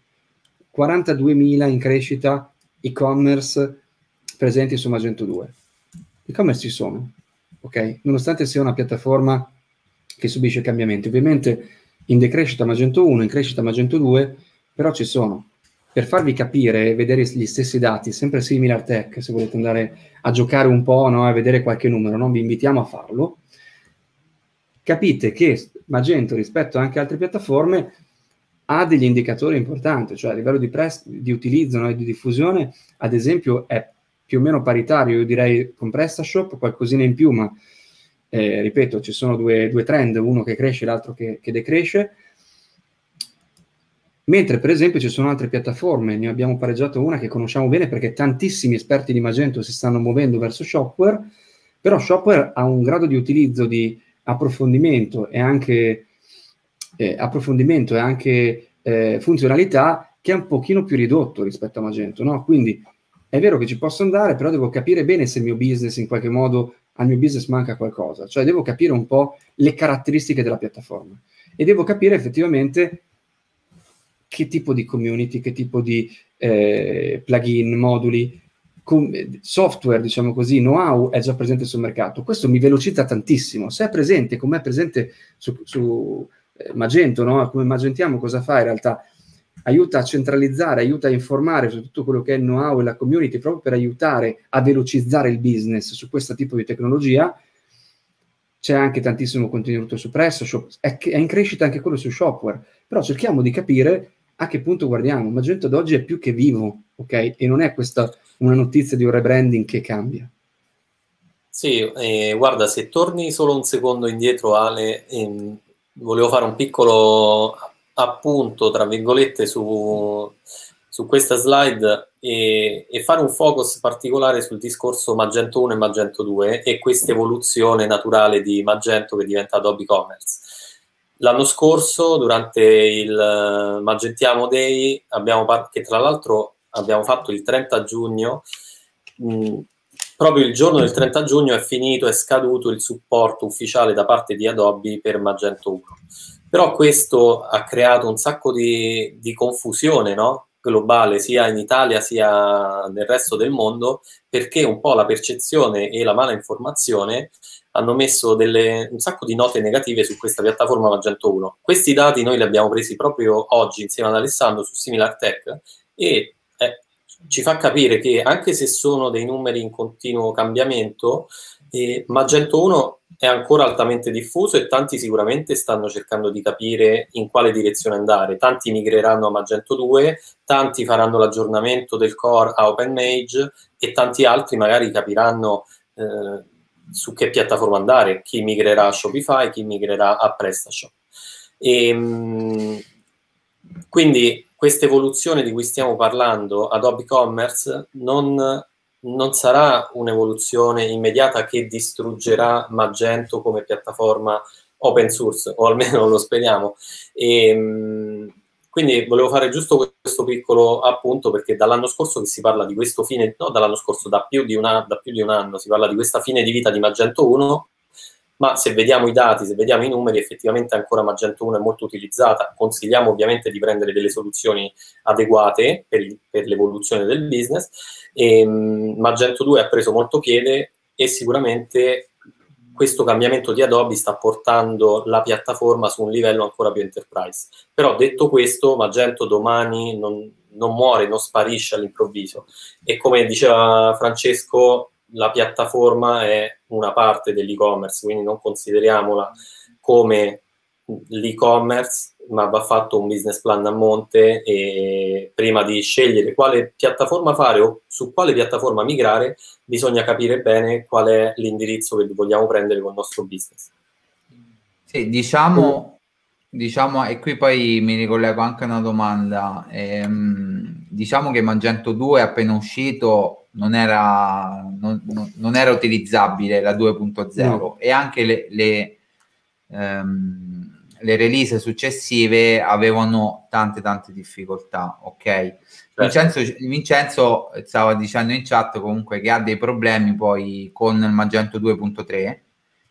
42.000 in crescita e-commerce presenti su Magento 2. E-commerce ci sono, ok? Nonostante sia una piattaforma che subisce cambiamenti. Ovviamente in decrescita Magento 1, in crescita Magento 2, però ci sono. Per farvi capire e vedere gli stessi dati, sempre similar tech, se volete andare a giocare un po' no, a vedere qualche numero, no? vi invitiamo a farlo capite che Magento rispetto anche a altre piattaforme ha degli indicatori importanti, cioè a livello di, prest- di utilizzo no, e di diffusione, ad esempio, è più o meno paritario, io direi con PrestaShop, qualcosina in più, ma eh, ripeto, ci sono due, due, trend, uno che cresce e l'altro che, che, decresce. Mentre, per esempio, ci sono altre piattaforme, ne abbiamo pareggiato una che conosciamo bene perché tantissimi esperti di Magento si stanno muovendo verso Shopware, però Shopware ha un grado di utilizzo di approfondimento e anche, eh, approfondimento e anche eh, funzionalità che è un pochino più ridotto rispetto a Magento, no? Quindi è vero che ci posso andare, però devo capire bene se il mio business in qualche modo al mio business manca qualcosa, cioè devo capire un po' le caratteristiche della piattaforma e devo capire effettivamente che tipo di community, che tipo di eh, plugin, moduli, software, diciamo così, know-how è già presente sul mercato. Questo mi velocizza tantissimo. Se è presente, come è presente su, su eh, Magento, no? come Magentiamo, cosa fa in realtà? Aiuta a centralizzare, aiuta a informare su tutto quello che è il know-how e la community, proprio per aiutare a velocizzare il business su questo tipo di tecnologia. C'è anche tantissimo contenuto su PrestaShop, è, è in crescita anche quello su Shopware, però cerchiamo di capire a che punto guardiamo. Magento ad oggi è più che vivo, ok? E non è questa una notizia di un rebranding che cambia. Sì, eh, guarda, se torni solo un secondo indietro, Ale, ehm, volevo fare un piccolo appunto, tra virgolette, su, su questa slide e, e, fare un focus particolare sul discorso Magento 1 e Magento 2 e questa evoluzione naturale di Magento che diventa Adobe Commerce. L'anno scorso, durante il Magentiamo Day, par- che tra l'altro abbiamo fatto il 30 giugno, mh, proprio il giorno del 30 giugno è finito, è scaduto il supporto ufficiale da parte di Adobe per Magento 1. Però questo ha creato un sacco di, di confusione, no? globale sia in Italia sia nel resto del mondo perché un po' la percezione e la mala informazione hanno messo delle, un sacco di note negative su questa piattaforma Magento 1. Questi dati noi li abbiamo presi proprio oggi insieme ad Alessandro su Similar Tech e ci fa capire che anche se sono dei numeri in continuo cambiamento, eh, Magento 1 è ancora altamente diffuso e tanti sicuramente stanno cercando di capire in quale direzione andare. Tanti migreranno a Magento 2, tanti faranno l'aggiornamento del core a OpenMage e tanti altri magari capiranno eh, su che piattaforma andare, chi migrerà a Shopify, chi migrerà a PrestaShop. E, ehm, quindi questa evoluzione di cui stiamo parlando, Adobe Commerce, non, non sarà un'evoluzione immediata che distruggerà Magento come piattaforma open source, o almeno lo speriamo. E, ehm, quindi volevo fare giusto questo piccolo appunto perché dall'anno scorso che si parla di questo fine, no dall'anno scorso, da più, di una, da più di un anno si parla di questa fine di vita di Magento 1 ma se vediamo i dati, se vediamo i numeri, effettivamente ancora Magento 1 è molto utilizzata. Consigliamo ovviamente di prendere delle soluzioni adeguate per, per l'evoluzione del business. E, um, Magento 2 ha preso molto piede e sicuramente questo cambiamento di Adobe sta portando la piattaforma su un livello ancora più enterprise. Però detto questo, Magento domani non, non muore, non sparisce all'improvviso. E come diceva Francesco, la piattaforma è una parte dell'e-commerce, quindi non consideriamola come l'e-commerce, ma va fatto un business plan a monte e prima di scegliere quale piattaforma fare o su quale piattaforma migrare, bisogna capire bene qual è l'indirizzo che vogliamo prendere con il nostro business. Sì, diciamo diciamo, e qui poi mi ricollego anche a una domanda. Ehm, diciamo che Magento 2 appena uscito non era, non, non era utilizzabile la 2.0 no. e anche le, le, ehm, le, release successive avevano tante tante difficoltà, ok? Certo. Vincenzo, Vincenzo stava dicendo in chat comunque che ha dei problemi poi con il Magento 2.3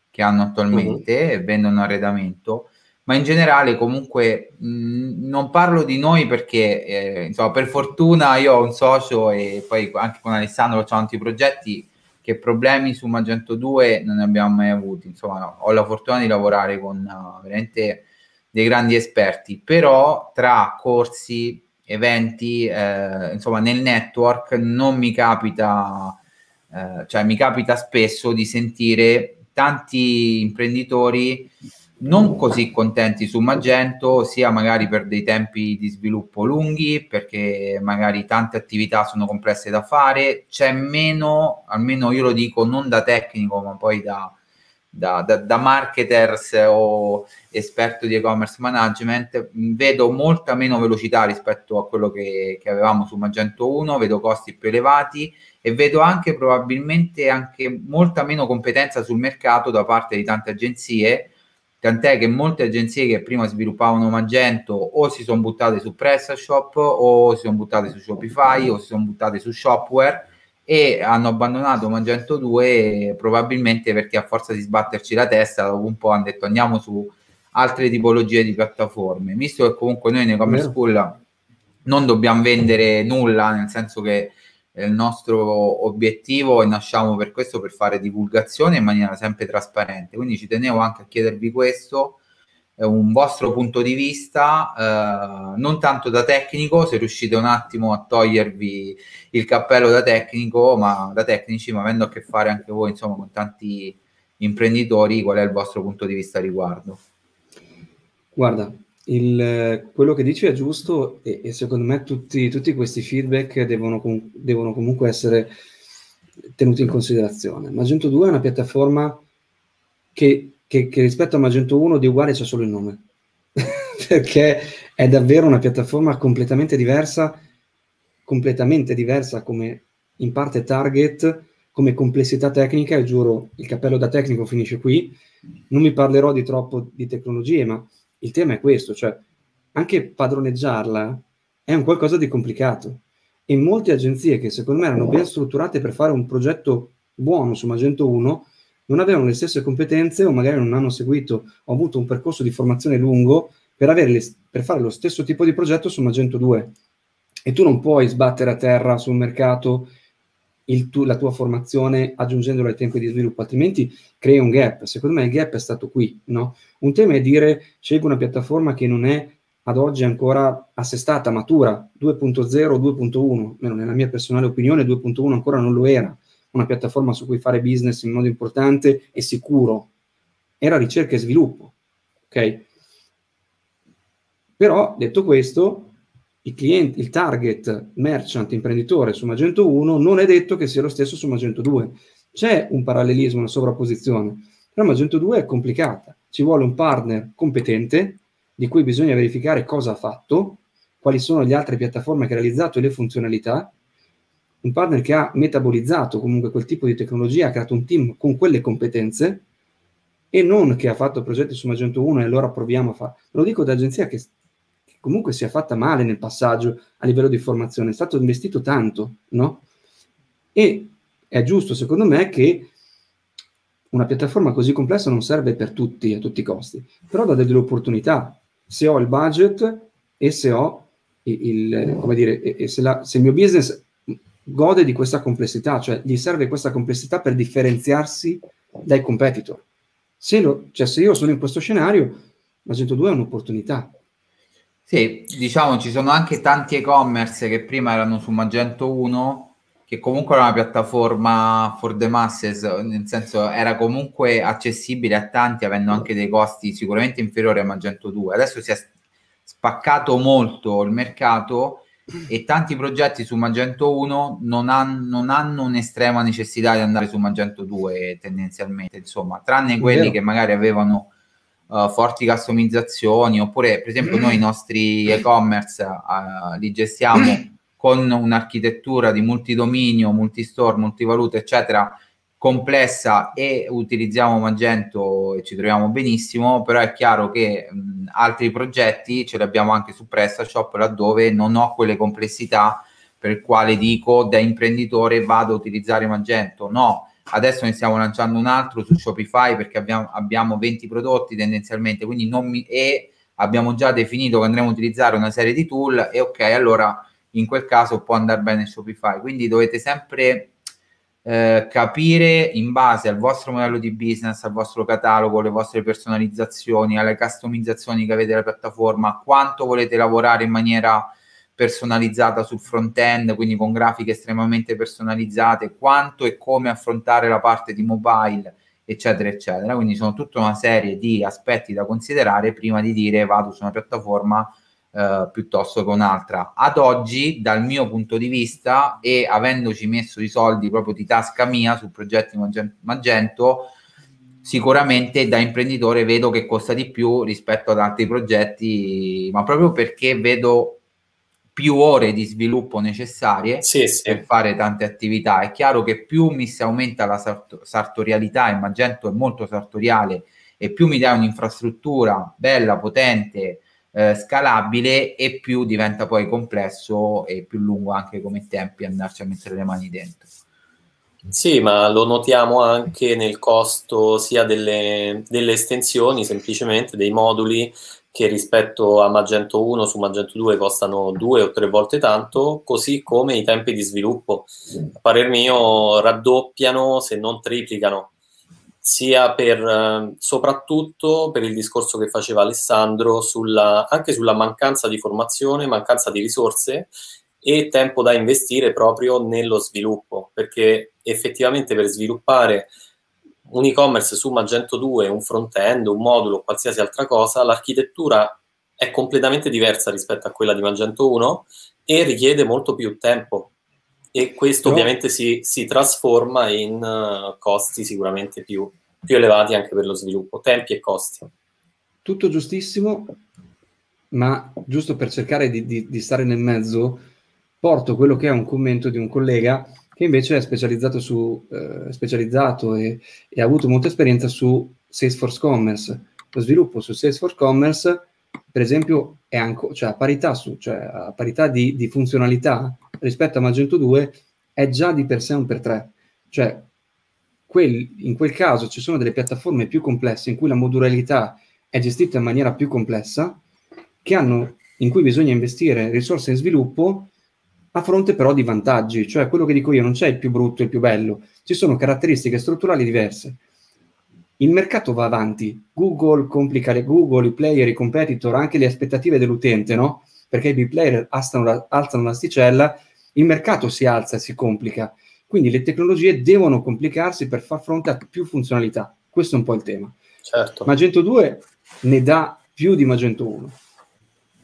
che hanno attualmente uh-huh. e vendono arredamento ma in generale comunque mh, non parlo di noi perché eh, insomma per fortuna io ho un socio e poi anche con Alessandro facciamo tanti progetti che problemi su Magento 2 non ne abbiamo mai avuti. Insomma ho la fortuna di lavorare con uh, veramente dei grandi esperti però tra corsi eventi eh, insomma nel network non mi capita eh, cioè mi capita spesso di sentire tanti imprenditori non così contenti su Magento, sia magari per dei tempi di sviluppo lunghi, perché magari tante attività sono complesse da fare, c'è meno, almeno io lo dico non da tecnico, ma poi da, da, da, da marketers o esperto di e-commerce management, vedo molta meno velocità rispetto a quello che, che avevamo su Magento 1, vedo costi più elevati e vedo anche probabilmente anche molta meno competenza sul mercato da parte di tante agenzie tant'è che molte agenzie che prima sviluppavano Magento o si sono buttate su PrestaShop o si sono buttate su Shopify o si sono buttate su Shopware e hanno abbandonato Magento 2 probabilmente perché a forza di sbatterci la testa dopo un po' hanno detto andiamo su altre tipologie di piattaforme visto che comunque noi nei Commerce School non dobbiamo vendere nulla nel senso che il nostro obiettivo e nasciamo per questo, per fare divulgazione in maniera sempre trasparente. Quindi ci tenevo anche a chiedervi questo, eh, un vostro punto di vista, eh, non tanto da tecnico, se riuscite un attimo a togliervi il cappello da tecnico, ma da tecnici, ma avendo a che fare anche voi, insomma, con tanti imprenditori, qual è il vostro punto di vista riguardo? Guarda, il, quello che dici è giusto e, e secondo me tutti, tutti, questi feedback devono, com- devono, comunque essere tenuti in considerazione. Magento 2 è una piattaforma che, che, che rispetto a Magento 1 di uguale c'è solo il nome, perché è davvero una piattaforma completamente diversa, completamente diversa come in parte target, come complessità tecnica, e giuro il cappello da tecnico finisce qui, non mi parlerò di troppo di tecnologie, ma il tema è questo, cioè anche padroneggiarla è un qualcosa di complicato. E molte agenzie che secondo me erano ben strutturate per fare un progetto buono su Magento 1 non avevano le stesse competenze o magari non hanno seguito o avuto un percorso di formazione lungo per, le, per fare lo stesso tipo di progetto su Magento 2. E tu non puoi sbattere a terra sul mercato tu, la tua formazione aggiungendolo ai tempi di sviluppo, altrimenti crei un gap. Secondo me il gap è stato qui. No? Un tema è dire scegli una piattaforma che non è ad oggi ancora assestata, matura, 2.0, 2.1, almeno nella mia personale opinione 2.1 ancora non lo era, una piattaforma su cui fare business in modo importante e sicuro. Era ricerca e sviluppo. Ok? Però, detto questo, il, cliente, il target merchant imprenditore su Magento 1 non è detto che sia lo stesso su Magento 2. C'è un parallelismo, una sovrapposizione, però Magento 2 è complicata. Ci vuole un partner competente di cui bisogna verificare cosa ha fatto, quali sono le altre piattaforme che ha realizzato e le funzionalità, un partner che ha metabolizzato comunque quel tipo di tecnologia, ha creato un team con quelle competenze e non che ha fatto progetti su Magento 1 e allora proviamo a fare. Lo dico da agenzia che comunque si è fatta male nel passaggio a livello di formazione, è stato investito tanto, no? E è giusto, secondo me, che una piattaforma così complessa non serve per tutti, a tutti i costi, però dà delle opportunità. Se ho il budget e se ho il come dire, e se, la, se il mio business gode di questa complessità, cioè gli serve questa complessità per differenziarsi dai competitor. Se, lo, cioè, se io sono in questo scenario, la 102 è un'opportunità, sì, diciamo ci sono anche tanti e-commerce che prima erano su Magento 1, che comunque era una piattaforma for the masses, nel senso era comunque accessibile a tanti, avendo anche dei costi sicuramente inferiori a Magento 2. Adesso si è spaccato molto il mercato e tanti progetti su Magento 1 non, han, non hanno un'estrema necessità di andare su Magento 2 tendenzialmente, insomma, tranne quelli che magari avevano uh, forti customizzazioni, oppure per esempio noi i nostri e-commerce uh, li gestiamo con un'architettura di multidominio, multistore, multivaluta, eccetera, complessa e utilizziamo Magento e ci troviamo benissimo, però è chiaro che mh, altri progetti ce li abbiamo anche su PrestaShop laddove non ho quelle complessità per il quale dico da imprenditore vado a utilizzare Magento. No, adesso ne stiamo lanciando un altro su Shopify perché abbiamo, abbiamo 20 prodotti tendenzialmente, quindi non mi, e abbiamo già definito che andremo a utilizzare una serie di tool e ok, allora in quel caso può andare bene Shopify. Quindi dovete sempre eh, capire in base al vostro modello di business, al vostro catalogo, alle vostre personalizzazioni, alle customizzazioni che avete della piattaforma, quanto volete lavorare in maniera personalizzata sul front-end, quindi con grafiche estremamente personalizzate, quanto e come affrontare la parte di mobile, eccetera, eccetera. Quindi sono tutta una serie di aspetti da considerare prima di dire vado su una piattaforma eh, piuttosto che un'altra. Ad oggi, dal mio punto di vista, e avendoci messo i soldi proprio di tasca mia su progetti Magento, sicuramente da imprenditore vedo che costa di più rispetto ad altri progetti, ma proprio perché vedo più ore di sviluppo necessarie sì, sì. per fare tante attività. È chiaro che più mi si aumenta la sart- sartorialità, e Magento è molto sartoriale, e più mi dai un'infrastruttura bella, potente, eh, scalabile e più diventa poi complesso e più lungo anche come tempi andarci a mettere le mani dentro. Sì, ma lo notiamo anche nel costo sia delle, delle estensioni, semplicemente dei moduli che rispetto a Magento 1 su Magento 2 costano due o tre volte tanto, così come i tempi di sviluppo, a parer mio, raddoppiano se non triplicano sia per eh, soprattutto per il discorso che faceva Alessandro sulla, anche sulla mancanza di formazione, mancanza di risorse e tempo da investire proprio nello sviluppo, perché effettivamente per sviluppare un e-commerce su Magento 2, un front-end, un modulo qualsiasi altra cosa, l'architettura è completamente diversa rispetto a quella di Magento 1 e richiede molto più tempo e questo no. ovviamente si, si, trasforma in uh, costi sicuramente più, più, elevati anche per lo sviluppo, tempi e costi. Tutto giustissimo, ma giusto per cercare di, di, di stare nel mezzo, porto quello che è un commento di un collega che invece è specializzato, su, eh, specializzato e, e, ha avuto molta esperienza su Salesforce Commerce. Lo sviluppo su Salesforce Commerce, per esempio, è anche, cioè a parità, su, cioè a parità di, di funzionalità, rispetto a Magento 2 è già di per sé un per tre. Cioè, quel, in quel caso ci sono delle piattaforme più complesse in cui la modularità è gestita in maniera più complessa, hanno, in cui bisogna investire risorse in sviluppo a fronte però di vantaggi. Cioè, quello che dico io, non c'è il più brutto e il più bello, ci sono caratteristiche strutturali diverse. Il mercato va avanti, Google complica le Google, i player, i competitor, anche le aspettative dell'utente, no? Perché i big player alzano, alzano l'asticella il mercato si alza e si complica. Quindi le tecnologie devono complicarsi per far fronte a più funzionalità. Questo è un po' il tema. Certo. Magento 2 ne dà più di Magento 1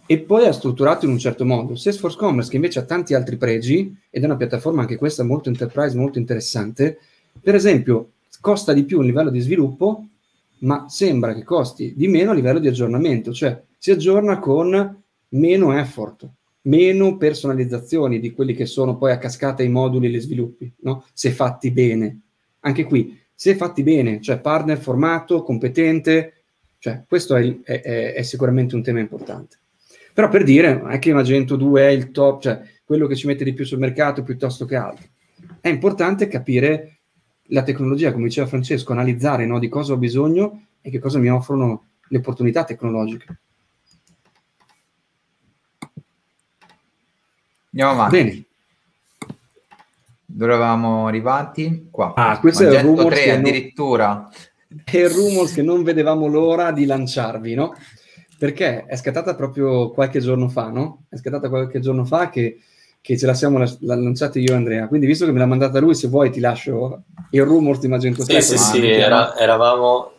e poi è strutturato in un certo modo. Salesforce Commerce, che invece ha tanti altri pregi, ed è una piattaforma anche questa molto enterprise, molto interessante, per esempio costa di più a livello di sviluppo, ma sembra che costi di meno a livello di aggiornamento, cioè si aggiorna con meno effort meno personalizzazioni di quelli che sono poi a cascata i moduli e gli sviluppi, no? se fatti bene. Anche qui, se fatti bene, cioè partner formato, competente, cioè questo è, è, è sicuramente un tema importante. Però per dire, non è che Magento 2 è il top, cioè quello che ci mette di più sul mercato piuttosto che altro. È importante capire la tecnologia, come diceva Francesco, analizzare no, di cosa ho bisogno e che cosa mi offrono le opportunità tecnologiche. Andiamo avanti. Bene. Dove eravamo arrivati? Qua. Ah, questo Magento è il rumor 3 addirittura. Non... È il rumor che non vedevamo l'ora di lanciarvi, no? Perché è scattata proprio qualche giorno fa, no? È scattata qualche giorno fa che, che ce la siamo la, lanciata io e Andrea. Quindi, visto che me l'ha mandata lui, se vuoi ti lascio il rumor di Magento 3. Sì, sì, sì, era, eravamo...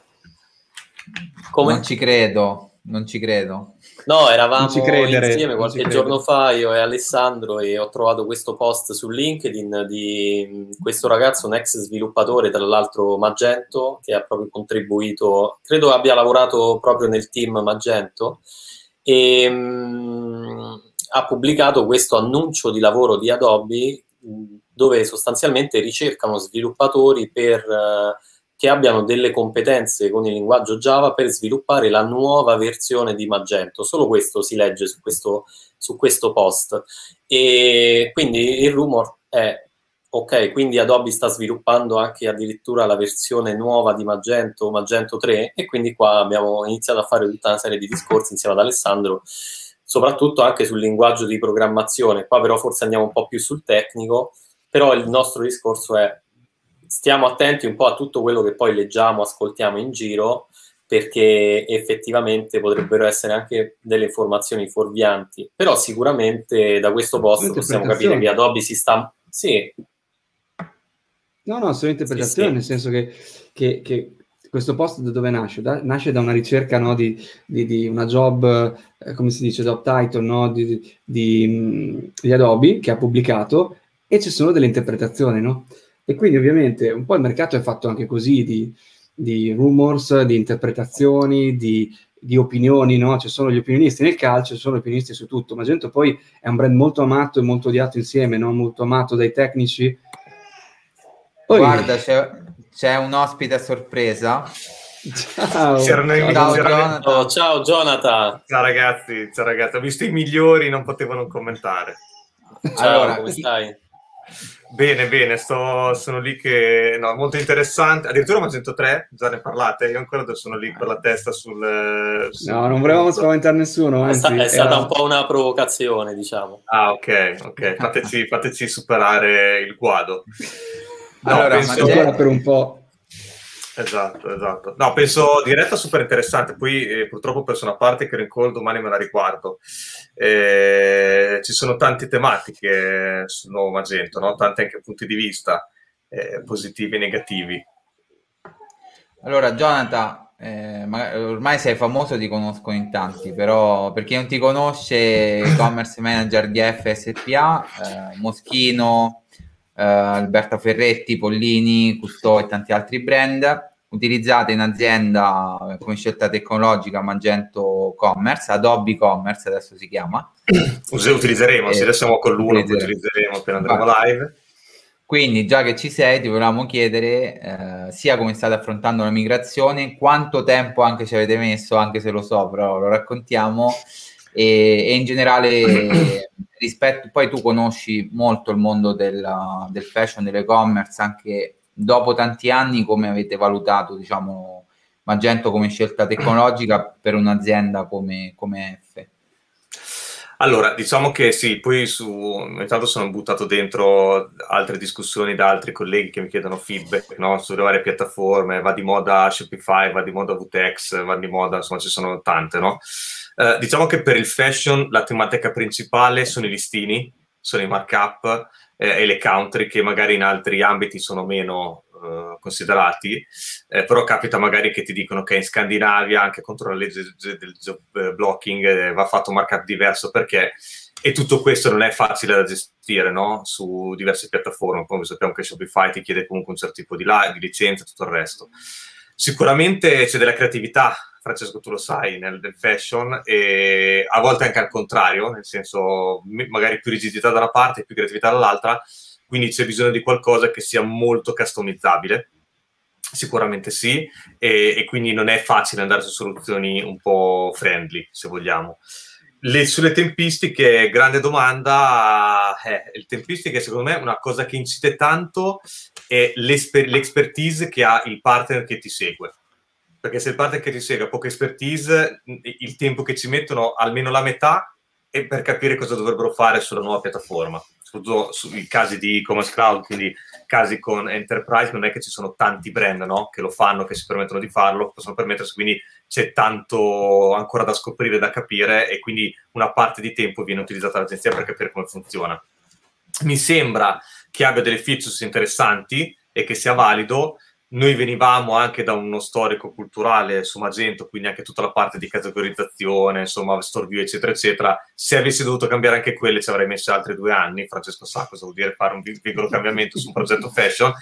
Come? Non ci credo. Non ci credo. No, eravamo credere, insieme qualche giorno fa io e Alessandro e ho trovato questo post su LinkedIn di questo ragazzo, un ex sviluppatore, tra l'altro Magento, che ha proprio contribuito, credo abbia lavorato proprio nel team Magento e mh, ha pubblicato questo annuncio di lavoro di Adobe dove sostanzialmente ricercano sviluppatori per... Uh, che abbiano delle competenze con il linguaggio Java per sviluppare la nuova versione di Magento. Solo questo si legge su questo, su questo post. E quindi il rumor è ok, quindi Adobe sta sviluppando anche addirittura la versione nuova di Magento, Magento 3, e quindi qua abbiamo iniziato a fare tutta una serie di discorsi insieme ad Alessandro, soprattutto anche sul linguaggio di programmazione. Qua però forse andiamo un po' più sul tecnico, però il nostro discorso è stiamo attenti un po' a tutto quello che poi leggiamo, ascoltiamo in giro, perché effettivamente potrebbero essere anche delle informazioni fuorvianti. Però sicuramente da questo posto possiamo capire che Adobe si sta... Sì. No, no, solo interpretazione, sì, nel senso che, che, che, questo post da dove nasce? Da, nasce da una ricerca no, di, di, di, una job, eh, come si dice, job title no, di, di, di Adobe che ha pubblicato e ci sono delle interpretazioni, no? E quindi ovviamente un po' il mercato è fatto anche così di, di rumors, di interpretazioni, di, di opinioni, no? Ci sono gli opinionisti nel calcio, ci sono gli opinionisti su tutto. Magento poi è un brand molto amato e molto odiato insieme, no? Molto amato dai tecnici. Poi... Guarda, c'è, c'è un ospite a sorpresa. Ciao. C'erano i ciao, Jonathan. Oh, ciao Jonathan. Ciao ragazzi, ciao ragazzi. Ho visto i migliori, non potevano commentare. Ciao, allora, come stai? Bene, bene, sto, sono lì che... No, molto interessante. Addirittura Magento 3, già ne parlate, io ancora sono lì con la testa sul... sul no, non volevamo spaventare nessuno. È, sta, è stata un po' una provocazione, diciamo. Ah, ok, ok. Fateci, fateci superare il guado. No, allora, penso... ancora per un po'. Esatto, esatto. No, penso diretta super interessante. Poi eh, purtroppo per una parte che Call domani me la riguardo. Eh, ci sono tante tematiche sul nuovo Magento, no? tanti anche punti di vista eh, positivi e negativi. Allora, Jonathan, eh, ormai sei famoso, ti conosco in tanti, però per chi non ti conosce, e-commerce manager di FSPA, eh, Moschino, eh, Alberto Ferretti, Pollini, Custò e tanti altri brand utilizzate in azienda come scelta tecnologica Magento Commerce, Adobe Commerce adesso si chiama. utilizzeremo, se adesso siamo con l'uno, utilizzeremo, utilizzeremo appena andremo live. Quindi, già che ci sei, ti volevamo chiedere eh, sia come state affrontando la migrazione, quanto tempo anche ci avete messo, anche se lo so, però lo raccontiamo, e, e in generale rispetto, poi tu conosci molto il mondo della, del fashion, dell'e-commerce, anche dopo tanti anni come avete valutato diciamo, Magento come scelta tecnologica per un'azienda come, come F? Allora, diciamo che sì, poi su, ogni tanto sono buttato dentro altre discussioni da altri colleghi che mi chiedono feedback no? sulle varie piattaforme, va di moda Shopify, va di moda VTX, va di moda, insomma ci sono tante, no? Eh, diciamo che per il fashion la tematica principale sono i listini, sono i markup, eh, e le country che magari in altri ambiti sono meno uh, considerati, eh, però capita magari che ti dicono che in Scandinavia anche contro la legge del job eh, blocking eh, va fatto un markup diverso perché e tutto questo non è facile da gestire no? su diverse piattaforme, come sappiamo che Shopify ti chiede comunque un certo tipo di, la- di licenza e tutto il resto. Sicuramente c'è della creatività Francesco tu lo sai, nel, nel, fashion e a volte anche al contrario, nel senso magari più rigidità da una parte più creatività dall'altra, quindi c'è bisogno di qualcosa che sia molto customizzabile, sicuramente sì, e, e quindi non è facile andare su soluzioni un po' friendly, se vogliamo. Le, sulle tempistiche, grande domanda. Eh, le tempistiche, secondo me, una cosa che incide tanto è l'expertise che ha il partner che ti segue perché se il partner che segue ha poca expertise, il tempo che ci mettono almeno la metà è per capire cosa dovrebbero fare sulla nuova piattaforma. Soprattutto sui casi di e-commerce cloud, quindi casi con enterprise, non è che ci sono tanti brand no? che lo fanno, che si permettono di farlo, possono permettersi, quindi c'è tanto ancora da scoprire, da capire e quindi una parte di tempo viene utilizzata dall'agenzia per capire come funziona. Mi sembra che abbia delle features interessanti e che sia valido, noi venivamo anche da uno storico culturale su Magento, quindi anche tutta la parte di categorizzazione, insomma, store eccetera, eccetera. Se avessi dovuto cambiare anche quelle, ci avrei messo altri due anni. Francesco sa cosa vuol dire fare un piccolo cambiamento su un progetto fashion.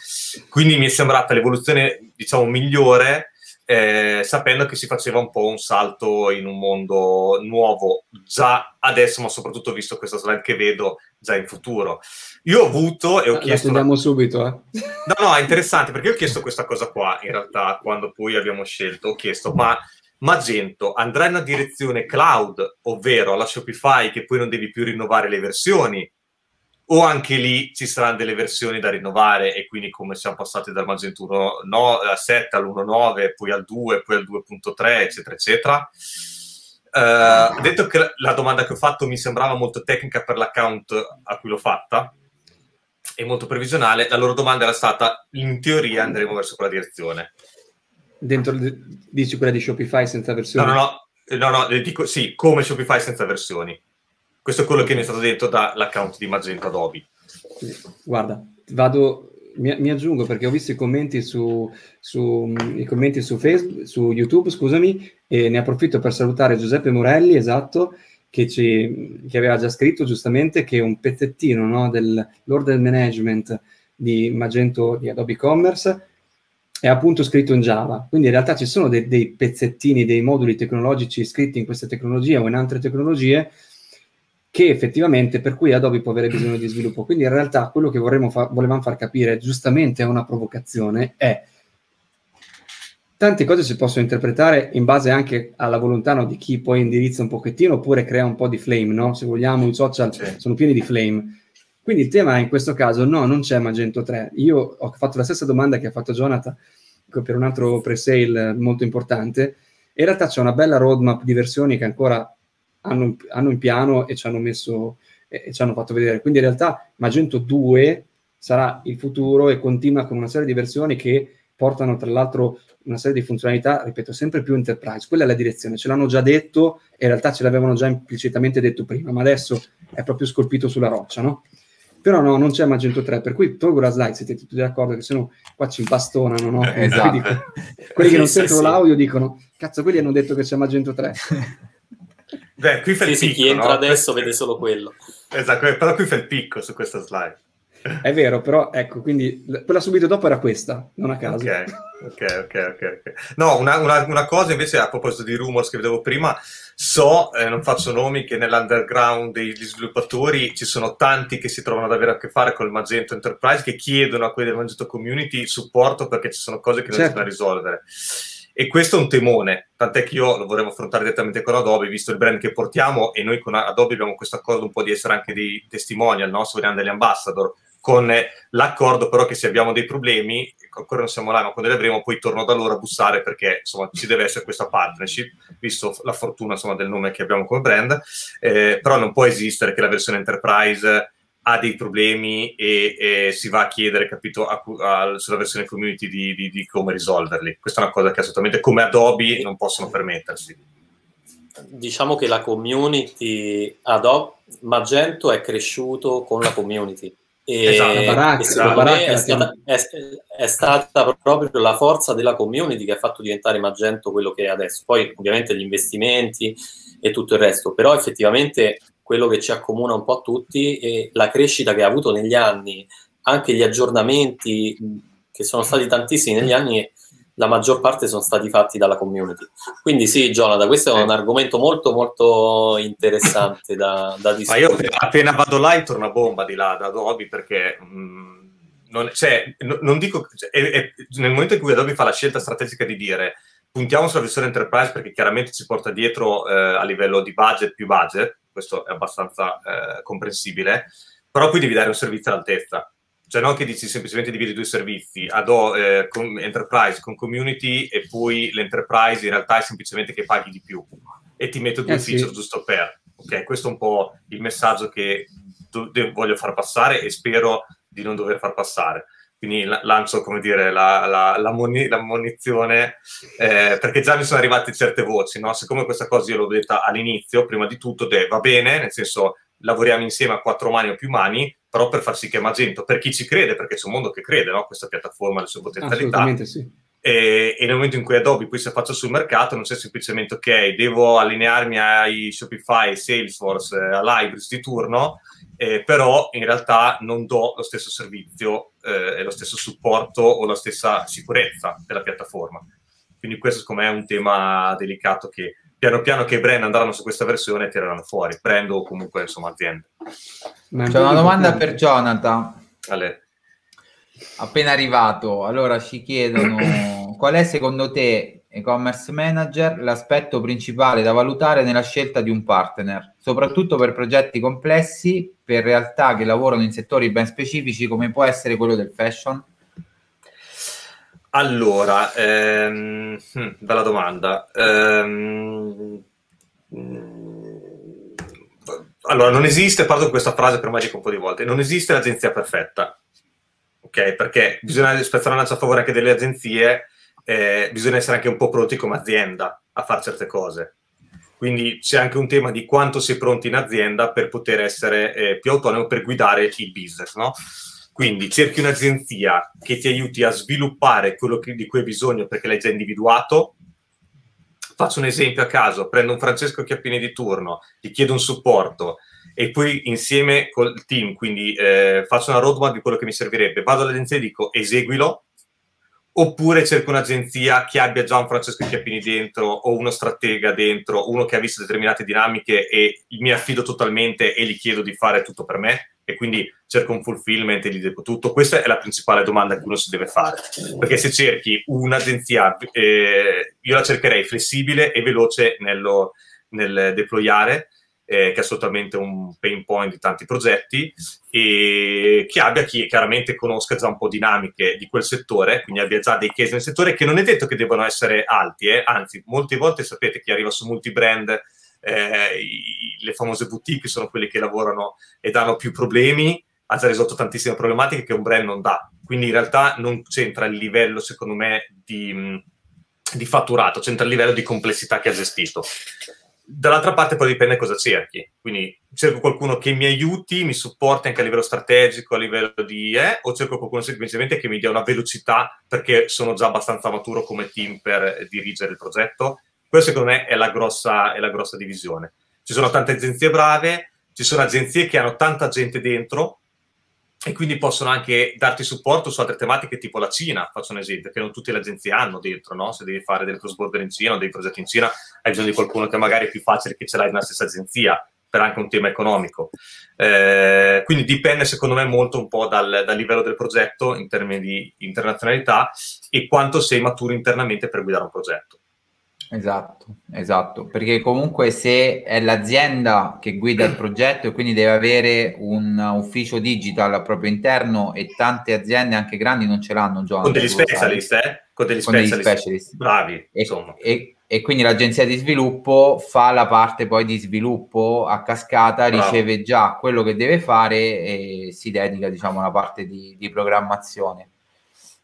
Quindi mi è sembrata l'evoluzione, diciamo, migliore eh, sapendo che si faceva un po' un salto in un mondo nuovo già adesso, ma soprattutto visto questa slide che vedo già in futuro. Io ho avuto e ho La chiesto... studiamo subito, eh. No, no, è interessante perché ho chiesto questa cosa qua, in realtà, quando poi abbiamo scelto, ho chiesto, ma Magento andrà in una direzione cloud, ovvero alla Shopify che poi non devi più rinnovare le versioni, o anche lì ci saranno delle versioni da rinnovare e quindi come siamo passati dal Magento 1 no, a 7 all'1.9, poi al 2, poi al 2.3, eccetera, eccetera. Uh, detto che la domanda che ho fatto mi sembrava molto tecnica per l'account a cui l'ho fatta e molto previsionale, la loro domanda era stata in teoria andremo verso quella direzione. Dentro, dici quella di Shopify senza versioni? No, no, no, no, no dico sì, come Shopify senza versioni. Questo è quello che mi è stato detto dall'account di Magento Adobe. Guarda, vado, mi, mi aggiungo perché ho visto i commenti su, su, i commenti su, Facebook, su YouTube, scusami, e ne approfitto per salutare Giuseppe Morelli, esatto, che, ci, che aveva già scritto giustamente che un pezzettino no, dell'order management di Magento di Adobe Commerce è appunto scritto in Java. Quindi in realtà ci sono dei, dei pezzettini, dei moduli tecnologici scritti in questa tecnologia o in altre tecnologie che effettivamente per cui Adobe può avere bisogno di sviluppo. Quindi in realtà quello che fa- volevamo far capire, giustamente è una provocazione, è tante cose si possono interpretare in base anche alla volontà no, di chi poi indirizza un pochettino oppure crea un po' di flame, no? Se vogliamo, i social sì. sono pieni di flame. Quindi il tema in questo caso no, non c'è Magento 3. Io ho fatto la stessa domanda che ha fatto Jonathan per un altro pre-sale molto importante. In realtà c'è una bella roadmap di versioni che ancora hanno, hanno in piano e ci hanno messo e ci hanno fatto vedere. Quindi in realtà Magento 2 sarà il futuro e continua con una serie di versioni che portano tra l'altro una serie di funzionalità, ripeto, sempre più enterprise. Quella è la direzione, ce l'hanno già detto e in realtà ce l'avevano già implicitamente detto prima, ma adesso è proprio scolpito sulla roccia, no? Però no, non c'è Magento 3, per cui tolgo la slide, siete tutti d'accordo che se no qua ci impastonano, no? Esatto. Dico, quelli che non sentono l'audio dicono, cazzo, quelli hanno detto che c'è Magento 3. Beh, qui fa il sì, picco, chi entra no? adesso vede solo quello. Esatto, però qui fa il picco su questa slide. È vero, però ecco, quindi quella subito dopo era questa, non a caso. Ok, ok, ok. okay. No, una, una, una, cosa invece a proposito di rumors che vedevo prima, so, eh, non faccio nomi, che nell'underground degli sviluppatori ci sono tanti che si trovano ad avere a che fare con il Magento Enterprise che chiedono a quelli del Magento Community supporto perché ci sono cose che non certo. riescono a risolvere. E questo è un temone, tant'è che io lo vorremmo affrontare direttamente con Adobe, visto il brand che portiamo, e noi con Adobe abbiamo questo accordo un po' di essere anche dei testimonial, no? Se vogliamo degli ambassador, con l'accordo però che se abbiamo dei problemi, ancora non siamo là, ma quando li avremo poi torno da loro a bussare perché insomma ci deve essere questa partnership, visto la fortuna insomma del nome che abbiamo come brand, eh, però non può esistere che la versione enterprise ha dei problemi e, e, si va a chiedere, capito, a, a, sulla versione community di, di, di, come risolverli. Questa è una cosa che assolutamente come Adobe non possono permettersi. Diciamo che la community Adobe Magento è cresciuto con la community. E, esatto, baracca, e secondo me è stata, è, è stata, proprio la forza della community che ha fatto diventare Magento quello che è adesso. Poi ovviamente gli investimenti e tutto il resto, però effettivamente quello che ci accomuna un po' a tutti è la crescita che ha avuto negli anni, anche gli aggiornamenti che sono stati tantissimi negli anni, la maggior parte sono stati fatti dalla community. Quindi sì, Jonathan, questo è un argomento molto molto interessante da, da discutere. Ma io appena vado là intorno a bomba di là da Adobe perché... Mh, non, cioè, non dico, cioè, è, è, nel momento in cui Adobe fa la scelta strategica di dire puntiamo sulla versione enterprise perché chiaramente ci porta dietro eh, a livello di budget più budget, questo è abbastanza eh, comprensibile, però poi devi dare un servizio all'altezza. Cioè non che dici semplicemente dividi due servizi, ad eh, con enterprise con community e poi l'enterprise in realtà è semplicemente che paghi di più e ti metto due eh, feature sì. giusto per. Ok, questo è un po' il messaggio che do- voglio far passare e spero di non dover far passare quindi lancio, come dire, la, la, la, moni, la munizione, eh, perché già mi sono arrivate certe voci, no? Siccome questa cosa io l'ho detta all'inizio, prima di tutto, de, va bene, nel senso lavoriamo insieme a quattro mani o più mani, però per far sì che Magento, per chi ci crede, perché c'è un mondo che crede, no? questa piattaforma, le sue potenzialità. Sì. E, e, nel momento in cui Adobe poi si affaccia sul mercato non c'è semplicemente ok, devo allinearmi ai Shopify, Salesforce, a Libraries di turno, eh, però in realtà non do lo stesso servizio eh, e lo stesso supporto o la stessa sicurezza della piattaforma. Quindi questo secondo me è un tema delicato che piano piano che i brand andranno su questa versione tireranno fuori, brand o comunque insomma aziende. C'è una domanda per Jonathan. Ale. Appena arrivato, allora ci chiedono qual è secondo te, e-commerce manager, l'aspetto principale da valutare nella scelta di un partner, soprattutto per progetti complessi, per realtà che lavorano in settori ben specifici come può essere quello del fashion? Allora, ehm, hm, bella domanda. Ehm, allora, non esiste, parlo di questa frase per me dico un po' di volte, non esiste l'agenzia perfetta, ok? Perché bisogna spezzare una lancia a favore anche delle agenzie, eh, bisogna essere anche un po' pronti come azienda a fare certe cose. Quindi c'è anche un tema di quanto sei pronti in azienda per poter essere eh, più autonomo, per guidare il business, no? Quindi cerchi un'agenzia che ti aiuti a sviluppare quello che, di cui hai bisogno perché l'hai già individuato. Faccio un esempio a caso, prendo un Francesco Chiappini di turno, gli chiedo un supporto e poi insieme col team, quindi eh, faccio una roadmap di quello che mi servirebbe, vado all'agenzia e dico eseguilo, oppure cerco un'agenzia che abbia già un Francesco Chiappini dentro o uno stratega dentro, uno che ha visto determinate dinamiche e mi affido totalmente e gli chiedo di fare tutto per me? E quindi cerco un fulfillment e gli dico tutto. Questa è la principale domanda che uno si deve fare, perché se cerchi un'agenzia, eh, io la cercherei flessibile e veloce nello, nel deployare, eh, che è assolutamente un pain point di tanti progetti, e che abbia chi chiaramente conosca già un po' dinamiche di quel settore, quindi abbia già dei case nel settore, che non è detto che debbano essere alti, eh, anzi, molte volte sapete chi arriva su multibrand eh, le famose boutique sono quelle che lavorano e danno più problemi, ha già risolto tantissime problematiche che un brand non dà. Quindi in realtà non c'entra il livello, secondo me, di, di fatturato, c'entra il livello di complessità che ha gestito. Dall'altra parte poi dipende cosa cerchi, quindi cerco qualcuno che mi aiuti, mi supporti anche a livello strategico, a livello di... Eh, o cerco qualcuno semplicemente che mi dia una velocità perché sono già abbastanza maturo come team per dirigere il progetto questa secondo me è la, grossa, è la grossa divisione. Ci sono tante agenzie brave, ci sono agenzie che hanno tanta gente dentro e quindi possono anche darti supporto su altre tematiche tipo la Cina, faccio un esempio, che non tutte le agenzie hanno dentro, no? Se devi fare del cross border in Cina o dei progetti in Cina, hai bisogno di qualcuno che magari è più facile che ce l'hai nella stessa agenzia, per anche un tema economico. Eh, quindi dipende secondo me molto un po' dal, dal, livello del progetto in termini di internazionalità e quanto sei maturo internamente per guidare un progetto. Esatto, esatto, perché comunque se è l'azienda che guida il progetto e quindi deve avere un ufficio digital al proprio interno e tante aziende anche grandi non ce l'hanno già. Con degli specialist, eh? Con degli, con specialist. degli specialist. Bravi, e, insomma. E, e, quindi l'agenzia di sviluppo fa la parte poi di sviluppo a cascata, Bravo. riceve già quello che deve fare e si dedica diciamo alla parte di, di programmazione.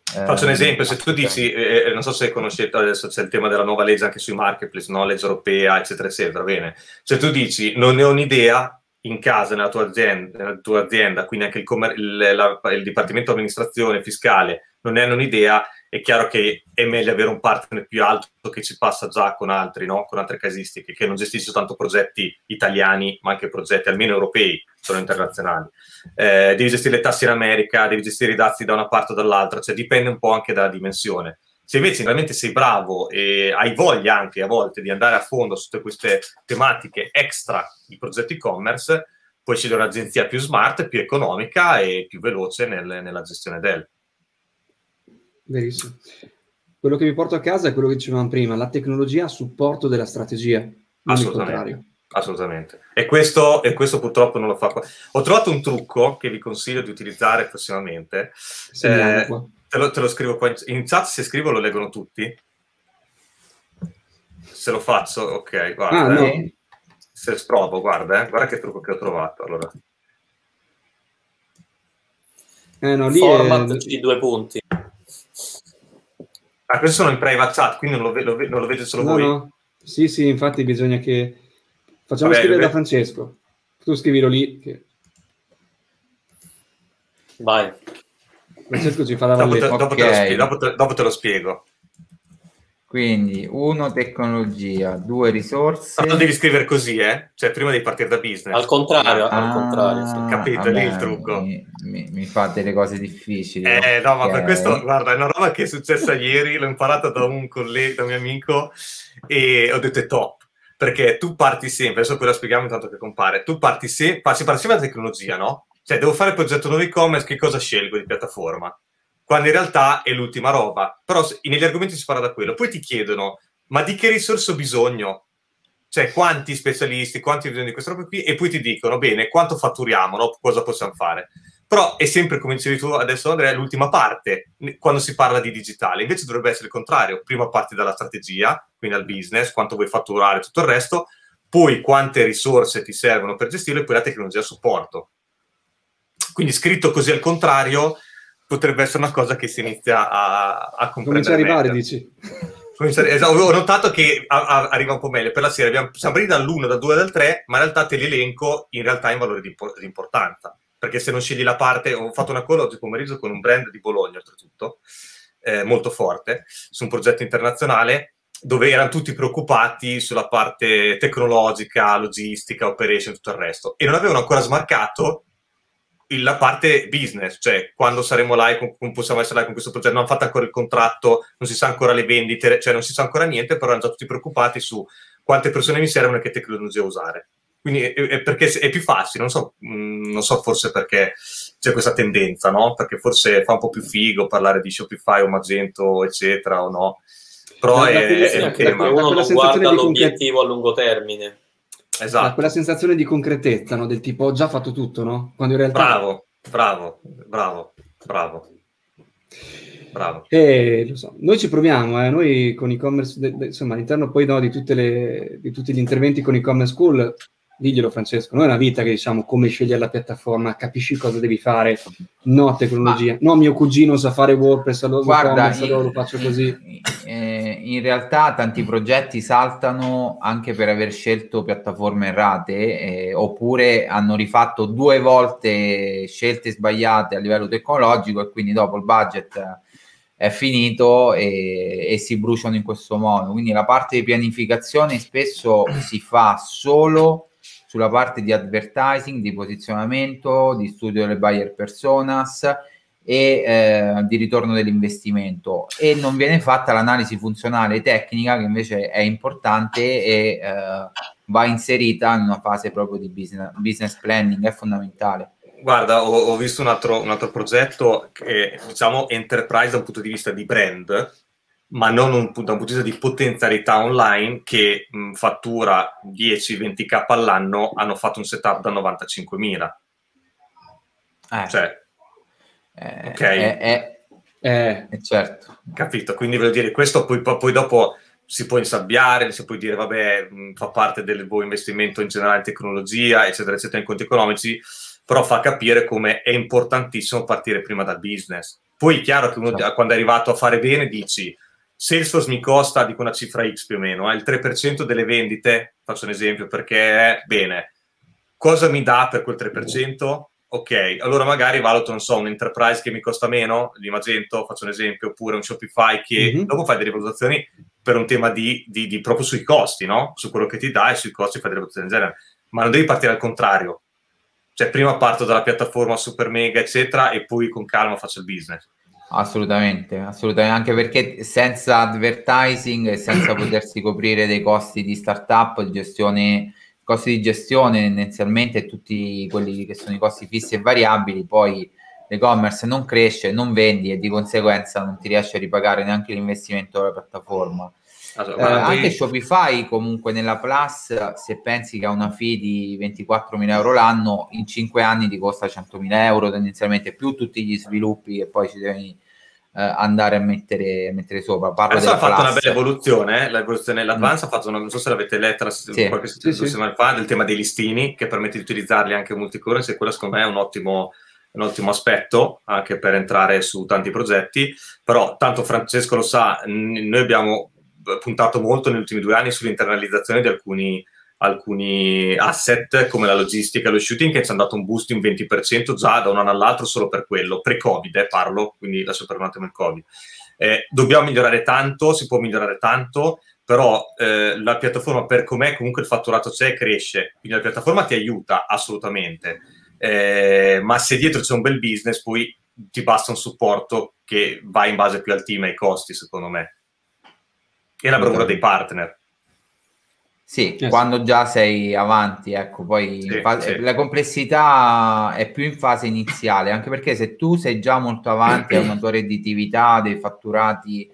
Faccio un eh, esempio, se tu dici, eh, eh, non so se conoscete, adesso c'è il tema della nuova legge anche sui marketplace, no? legge europea, eccetera, eccetera, bene. Se tu dici, non ne ho un'idea, in casa, nella tua azienda, nella tua azienda quindi anche il, commer- il, la, il Dipartimento Amministrazione Fiscale non ne hanno un'idea, è chiaro che è meglio avere un partner più alto che ci passa già con altri, no? con altre casistiche, che non gestisce tanto progetti italiani, ma anche progetti almeno europei, sono internazionali. Eh, devi gestire le tasse in America, devi gestire i dazi da una parte o dall'altra, cioè dipende un po' anche dalla dimensione. Se invece veramente sei bravo e hai voglia anche a volte di andare a fondo su tutte queste tematiche extra di progetti e-commerce, puoi scegliere un'agenzia più smart, più economica e più veloce nel, nella gestione del. Verissimo. Quello che mi porto a casa è quello che dicevamo prima, la tecnologia a supporto della strategia, Assolutamente. Assolutamente. E questo, e questo, purtroppo non lo fa qua. Ho trovato un trucco che vi consiglio di utilizzare prossimamente. Eh, te, lo, te, lo, scrivo qua in, in, chat, se scrivo lo leggono tutti. Se lo faccio, ok, guarda. Ah, no. eh. Se sprovo, guarda, eh. guarda che trucco che ho trovato. Allora. Eh, no, lì Format è... i due punti. Ah, questi sono in private chat, quindi non lo, ve- lo, ve- non lo vedete solo no, voi? No. Sì, sì, infatti bisogna che... Facciamo Vabbè, scrivere ve- da Francesco. Tu scrivilo lì. Che... Vai. Francesco ci fa la Dopo te, dopo te lo spie- dopo te- dopo te lo spiego. Quindi, uno, tecnologia, due, risorse. Ma non devi scrivere così, eh? Cioè, prima devi partire da business. Al contrario, Ah, al contrario. sì. Capito, lì il trucco. Mi, mi, mi fa delle cose difficili. Eh, no, ma per questo, guarda, è una roba che è successa ieri, l'ho imparata da un collega, da un mio amico, e ho detto è top. Perché tu parti sempre, adesso poi la spieghiamo intanto che compare, tu parti sempre, si parte sempre dalla tecnologia, no? Cioè, devo fare il progetto nuovo e-commerce, che cosa scelgo di piattaforma? Quando in realtà è l'ultima roba. Però negli argomenti si parla da quello. Poi ti chiedono, ma di che risorse ho bisogno? Cioè, quanti specialisti, quanti bisogno di questa roba qui? E poi ti dicono, bene, quanto fatturiamo, no? Cosa possiamo fare? Però è sempre, come dicevi tu adesso Andrea, l'ultima parte, quando si parla di digitale. Invece dovrebbe essere il contrario. Prima parti dalla strategia, quindi al business, quanto vuoi fatturare, tutto il resto, poi quante risorse ti servono per gestirlo e poi la tecnologia a supporto. Quindi scritto così al contrario potrebbe essere una cosa che si inizia a, a Comincia a comprendere arrivare, dici. Esatto, ho notato che a- a- arriva un po' meglio. Per la serie abbiamo, siamo partiti dall'1, dal 2, dal 3, ma in realtà te li elenco in realtà in valore di, di importanza. Perché se non scegli la parte, ho fatto una call oggi pomeriggio con un brand di Bologna, oltretutto, eh, molto forte, su un progetto internazionale, dove erano tutti preoccupati sulla parte tecnologica, logistica, operation, tutto il resto. E non avevano ancora smarcato la parte business, cioè quando saremo live, con, con- possiamo essere live con questo progetto, non hanno fatto ancora il contratto, non si sa ancora le vendite, cioè non si sa ancora niente, però erano già tutti preoccupati su quante persone mi servono e che tecnologia usare. Quindi è, è perché è più facile, non so, mh, non so forse perché c'è questa tendenza, no? Perché forse fa un po' più figo parlare di Shopify o Magento, eccetera, o no? Però Da- da è, è da- perché tema. da uno non guarda l'obiettivo a lungo termine. Esatto. quella sensazione di concretezza, no? Del tipo ho già fatto tutto, no? Quando in realtà... Bravo, bravo, bravo, bravo. Bravo. Eh, lo so. Noi ci proviamo, eh. noi con e-commerce, de- de- insomma, all'interno poi no, di, tutte le, di tutti gli interventi con e-commerce school, diglielo Francesco, noi è una vita che diciamo come scegliere la piattaforma, capisci cosa devi fare, no tecnologia, no mio cugino sa fare WordPress, allora Guarda, e-commerce, allora lo faccio così. eh, in realtà tanti progetti saltano anche per aver scelto piattaforme errate eh, oppure hanno rifatto due volte scelte sbagliate a livello tecnologico e quindi dopo il budget è finito e, e si bruciano in questo modo. Quindi la parte di pianificazione spesso si fa solo sulla parte di advertising, di posizionamento, di studio delle buyer personas e eh, di ritorno dell'investimento e non viene fatta l'analisi funzionale e tecnica che invece è importante e eh, va inserita in una fase proprio di business, business planning, è fondamentale. Guarda, ho, ho visto un altro, un altro progetto che diciamo enterprise da un punto di vista di brand, ma non un, da un punto di vista di potenzialità online che mh, fattura 10-20k all'anno, hanno fatto un setup da 95.000. Eh, Cioè, eh, ok. è- è- Eh, è certo. capito? Quindi voglio dire, questo poi, poi dopo si può insabbiare, si può dire, vabbè, mh, fa parte del tuo investimento in generale in tecnologia, eccetera, eccetera, in conti economici, però fa capire come è importantissimo partire prima dal business. Poi è chiaro che uno, Certo. quando è arrivato a fare bene, dici, Salesforce mi costa, dico una cifra X più o meno, eh, il 3% delle vendite, faccio un esempio, perché è bene. Cosa mi dà per quel 3%? Ok, allora magari valuto, non so, un enterprise che mi costa meno di Magento, faccio un esempio, oppure un Shopify che Mhm. dopo fai delle valutazioni per un tema di, di- di- proprio sui costi, no? Su quello che ti dà e sui costi fai delle valutazioni del genere. Ma non devi partire al contrario. Cioè, prima parto dalla piattaforma super mega, eccetera, e poi con calma faccio il business. Assolutamente, assolutamente, anche perché senza advertising e senza potersi coprire dei costi di startup, di gestione, costi di gestione tendenzialmente tutti quelli che sono i costi fissi e variabili, poi l'e-commerce non cresce, non vendi e di conseguenza non ti riesci a ripagare neanche l'investimento della piattaforma. Allora, Eh, poi- anche Shopify comunque nella Plus, se pensi che ha una fee di 24.000 euro l'anno, in 5 anni ti costa 100.000 euro tendenzialmente, più tutti gli sviluppi che poi ci devi andare a mettere, mettere sopra. Parlo Adesso ha fatto una Plus. bella evoluzione, eh? l'evoluzione l'Advance ha fatto, una, non so se l'avete letta la, Sì. qualche Sì, sì. settimana fa, del tema dei listini, che permette di utilizzarli anche multi-currency, e quello secondo me è un ottimo, un ottimo aspetto anche per entrare su tanti progetti, però tanto Francesco lo sa, n- noi abbiamo puntato molto negli ultimi due anni sull'internalizzazione di alcuni, alcuni asset come la logistica e lo shooting che ci hanno dato un boost in 20% già da un anno all'altro solo per quello, pre-Covid eh, parlo, quindi lascio per un attimo il Covid. Eh, dobbiamo migliorare tanto, si può migliorare tanto, però eh, la piattaforma per com'è comunque il fatturato c'è e cresce, quindi la piattaforma ti aiuta assolutamente, eh, ma se dietro c'è un bel business poi ti basta un supporto che va in base più al team e ai costi secondo me. E la bravura dei partner. Sì, yes. quando già sei avanti, ecco, poi sì, fase, sì. la complessità è più in fase iniziale, anche perché se tu sei già molto avanti, hai una tua redditività, dei fatturati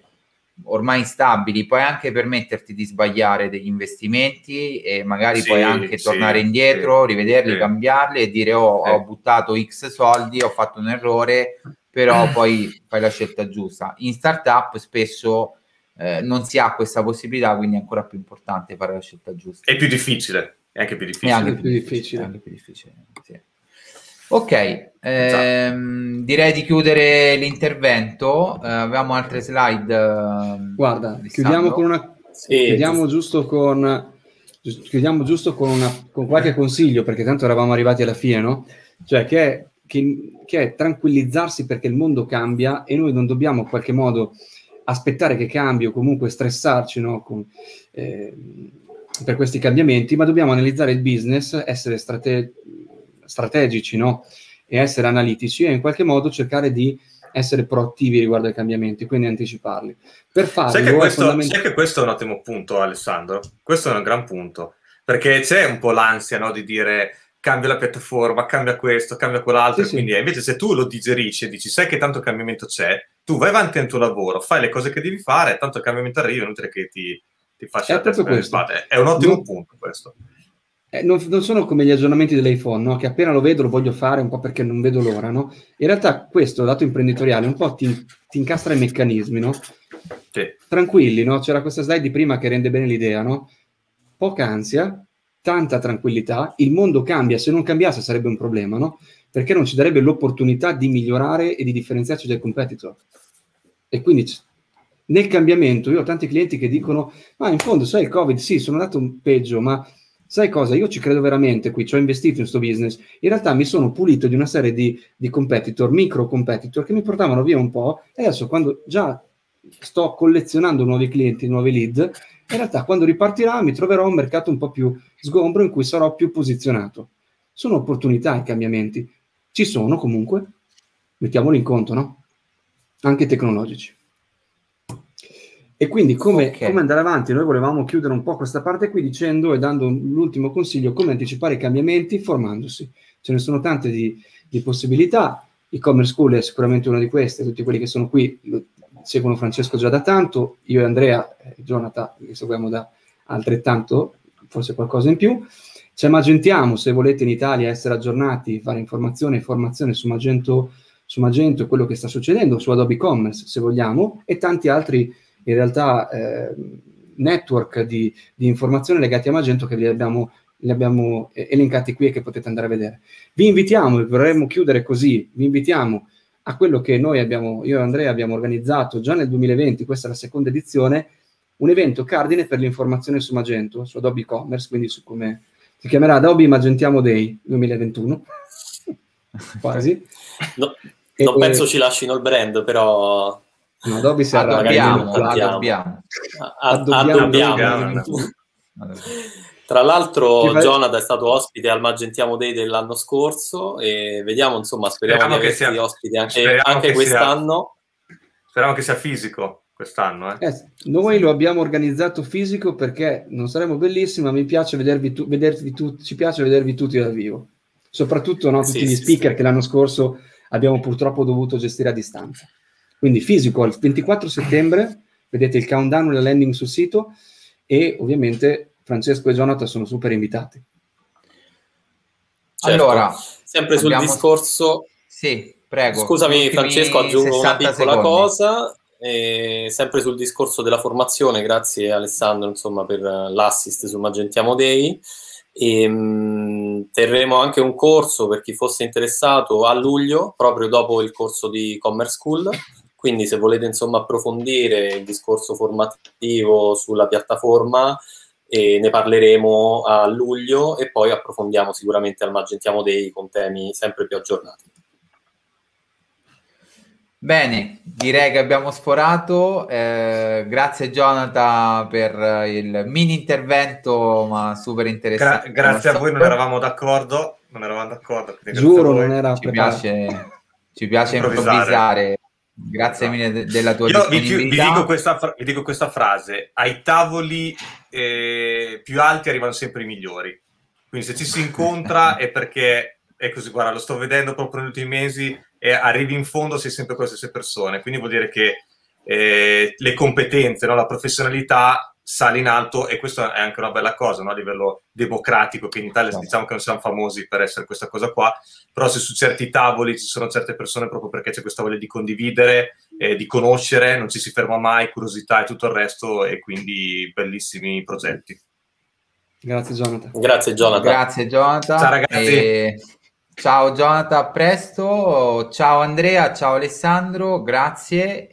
ormai stabili, puoi anche permetterti di sbagliare degli investimenti e magari sì, puoi anche tornare indietro, rivederli, cambiarli e dire oh, ho buttato X soldi, ho fatto un errore, però poi fai la scelta giusta. In startup spesso eh, non si ha questa possibilità, quindi è ancora più importante fare la scelta giusta. È più difficile, è anche più difficile. È anche più difficile. Anche più difficile sì. Ok, ehm, direi di chiudere l'intervento. Eh, avevamo altre slide. Eh, Guarda, chiudiamo con una. Sì, chiudiamo giusto con. Chiudiamo giusto con, una, con qualche consiglio, perché tanto eravamo arrivati alla fine, no? Cioè, che è, che, che è tranquillizzarsi perché il mondo cambia e noi non dobbiamo in qualche modo aspettare che cambi o comunque stressarci no, con, eh, per questi cambiamenti, ma dobbiamo analizzare il business, essere strate- strategici no? e essere analitici e in qualche modo cercare di essere proattivi riguardo ai cambiamenti, quindi anticiparli. Per farlo, sai che, questo, fondament- sai che questo è un ottimo punto, Alessandro. Questo è un gran punto, perché c'è un po' l'ansia no, di dire cambia la piattaforma, cambia questo, cambia quell'altro, sì, quindi sì. invece se tu lo digerisci e dici sai che tanto cambiamento c'è, tu vai avanti nel tuo lavoro, fai le cose che devi fare, tanto il cambiamento arriva, inutile che ti, ti faccia è proprio questo. È un ottimo non, punto questo. Eh, non, non, sono come gli aggiornamenti dell'iPhone, no? che appena lo vedo lo voglio fare un po' perché non vedo l'ora. No? In realtà questo, lato imprenditoriale, un po' ti, ti incastra i meccanismi. No? Sì. Tranquilli, no? c'era questa slide di prima che rende bene l'idea. No? Poca ansia, tanta tranquillità, il mondo cambia, se non cambiasse sarebbe un problema, no? Perché non ci darebbe l'opportunità di migliorare e di differenziarci dai competitor. E quindi nel cambiamento, io ho tanti clienti che dicono, ma in fondo, sai, il Covid, sì, sono andato peggio, ma sai cosa, io ci credo veramente qui, ci ho investito in questo business, in realtà mi sono pulito di una serie di, di competitor, micro competitor, che mi portavano via un po', e adesso quando già sto collezionando nuovi clienti, nuovi lead, in realtà quando ripartirà mi troverò un mercato un po' più sgombro in cui sarò più posizionato. Sono opportunità i cambiamenti. Ci sono comunque, mettiamoli in conto, no? Anche tecnologici. E quindi come, okay. come, andare avanti? Noi volevamo chiudere un po' questa parte qui dicendo e dando l'ultimo consiglio come anticipare i cambiamenti formandosi. Ce ne sono tante di, di possibilità. E-commerce School è sicuramente una di queste, tutti quelli che sono qui seguono Francesco già da tanto, io e Andrea e Jonathan li seguiamo da altrettanto, forse qualcosa in più. C'è Magentiamo, se volete in Italia essere aggiornati, fare informazione e formazione su Magento, su Magento e quello che sta succedendo, su Adobe Commerce se vogliamo, e tanti altri in realtà eh, network di, di, informazioni legati a Magento che vi abbiamo, li abbiamo elencati qui e che potete andare a vedere. Vi invitiamo, vorremmo chiudere così, vi invitiamo a quello che noi abbiamo, io e Andrea abbiamo organizzato già nel 2020, questa è la seconda edizione, un evento cardine per l'informazione su Magento, su Adobe Commerce, quindi su come si chiamerà Adobe Magentiamo Day 2021. Quasi. No, e, non penso ci lasciino il brand, però... No, Adobe si addobbiamo, addobbiamo. Addobbiamo. Tra l'altro fai... Jonathan è stato ospite al Magentiamo Day dell'anno scorso e vediamo, insomma, speriamo, speriamo che sia ospite anche, anche quest'anno. Sia, speriamo che sia fisico quest'anno. Eh. Eh, noi lo abbiamo organizzato fisico perché non saremo bellissimi, ma mi piace vedervi, tu, vedervi tutti, ci piace vedervi tutti dal vivo. Soprattutto no, tutti sì, gli sì, speaker sì. che l'anno scorso abbiamo purtroppo dovuto gestire a distanza. Quindi fisico, il 24 settembre, vedete il countdown e la landing sul sito e ovviamente Francesco e Jonathan sono super invitati. Certo. Allora, sempre sul abbiamo... discorso... Sì, prego. Scusami Francesco, aggiungo una piccola secondi. cosa. Eh, sempre sul discorso della formazione, grazie Alessandro insomma, per l'assist su Magentiamo Day. E, ehm, mh, terremo anche un corso per chi fosse interessato a luglio, proprio dopo il corso di Commerce School. Quindi, se volete insomma approfondire il discorso formativo sulla piattaforma, e ne parleremo a luglio e poi approfondiamo sicuramente al Magentiamo Day con temi sempre più aggiornati. Bene, direi che abbiamo sforato. Eh, grazie Jonathan per il mini intervento, ma super interessante. Gra- grazie a voi, non eravamo d'accordo. Non eravamo d'accordo. Giuro, non era ci piace, ci piace improvvisare. improvvisare. Grazie mille de- della tua Io vi, vi, dico questa, vi dico questa frase: ai tavoli eh, più alti arrivano sempre i migliori. Quindi se ci si incontra è perché è così, guarda, lo sto vedendo proprio negli ultimi mesi e arrivi in fondo sei sempre con le stesse persone. Quindi vuol dire che eh, le competenze, no? la professionalità sale in alto e questa è anche una bella cosa no? a livello democratico, che in Italia no. diciamo che non siamo famosi per essere questa cosa qua, però se su certi tavoli ci sono certe persone proprio perché c'è questa voglia di condividere, eh, di conoscere, non ci si ferma mai, curiosità e tutto il resto e quindi bellissimi progetti. Grazie Jonathan. Grazie Jonathan. Grazie Jonathan. Ciao ragazzi. E... Ciao Jonathan, a presto. Ciao Andrea, ciao Alessandro, grazie.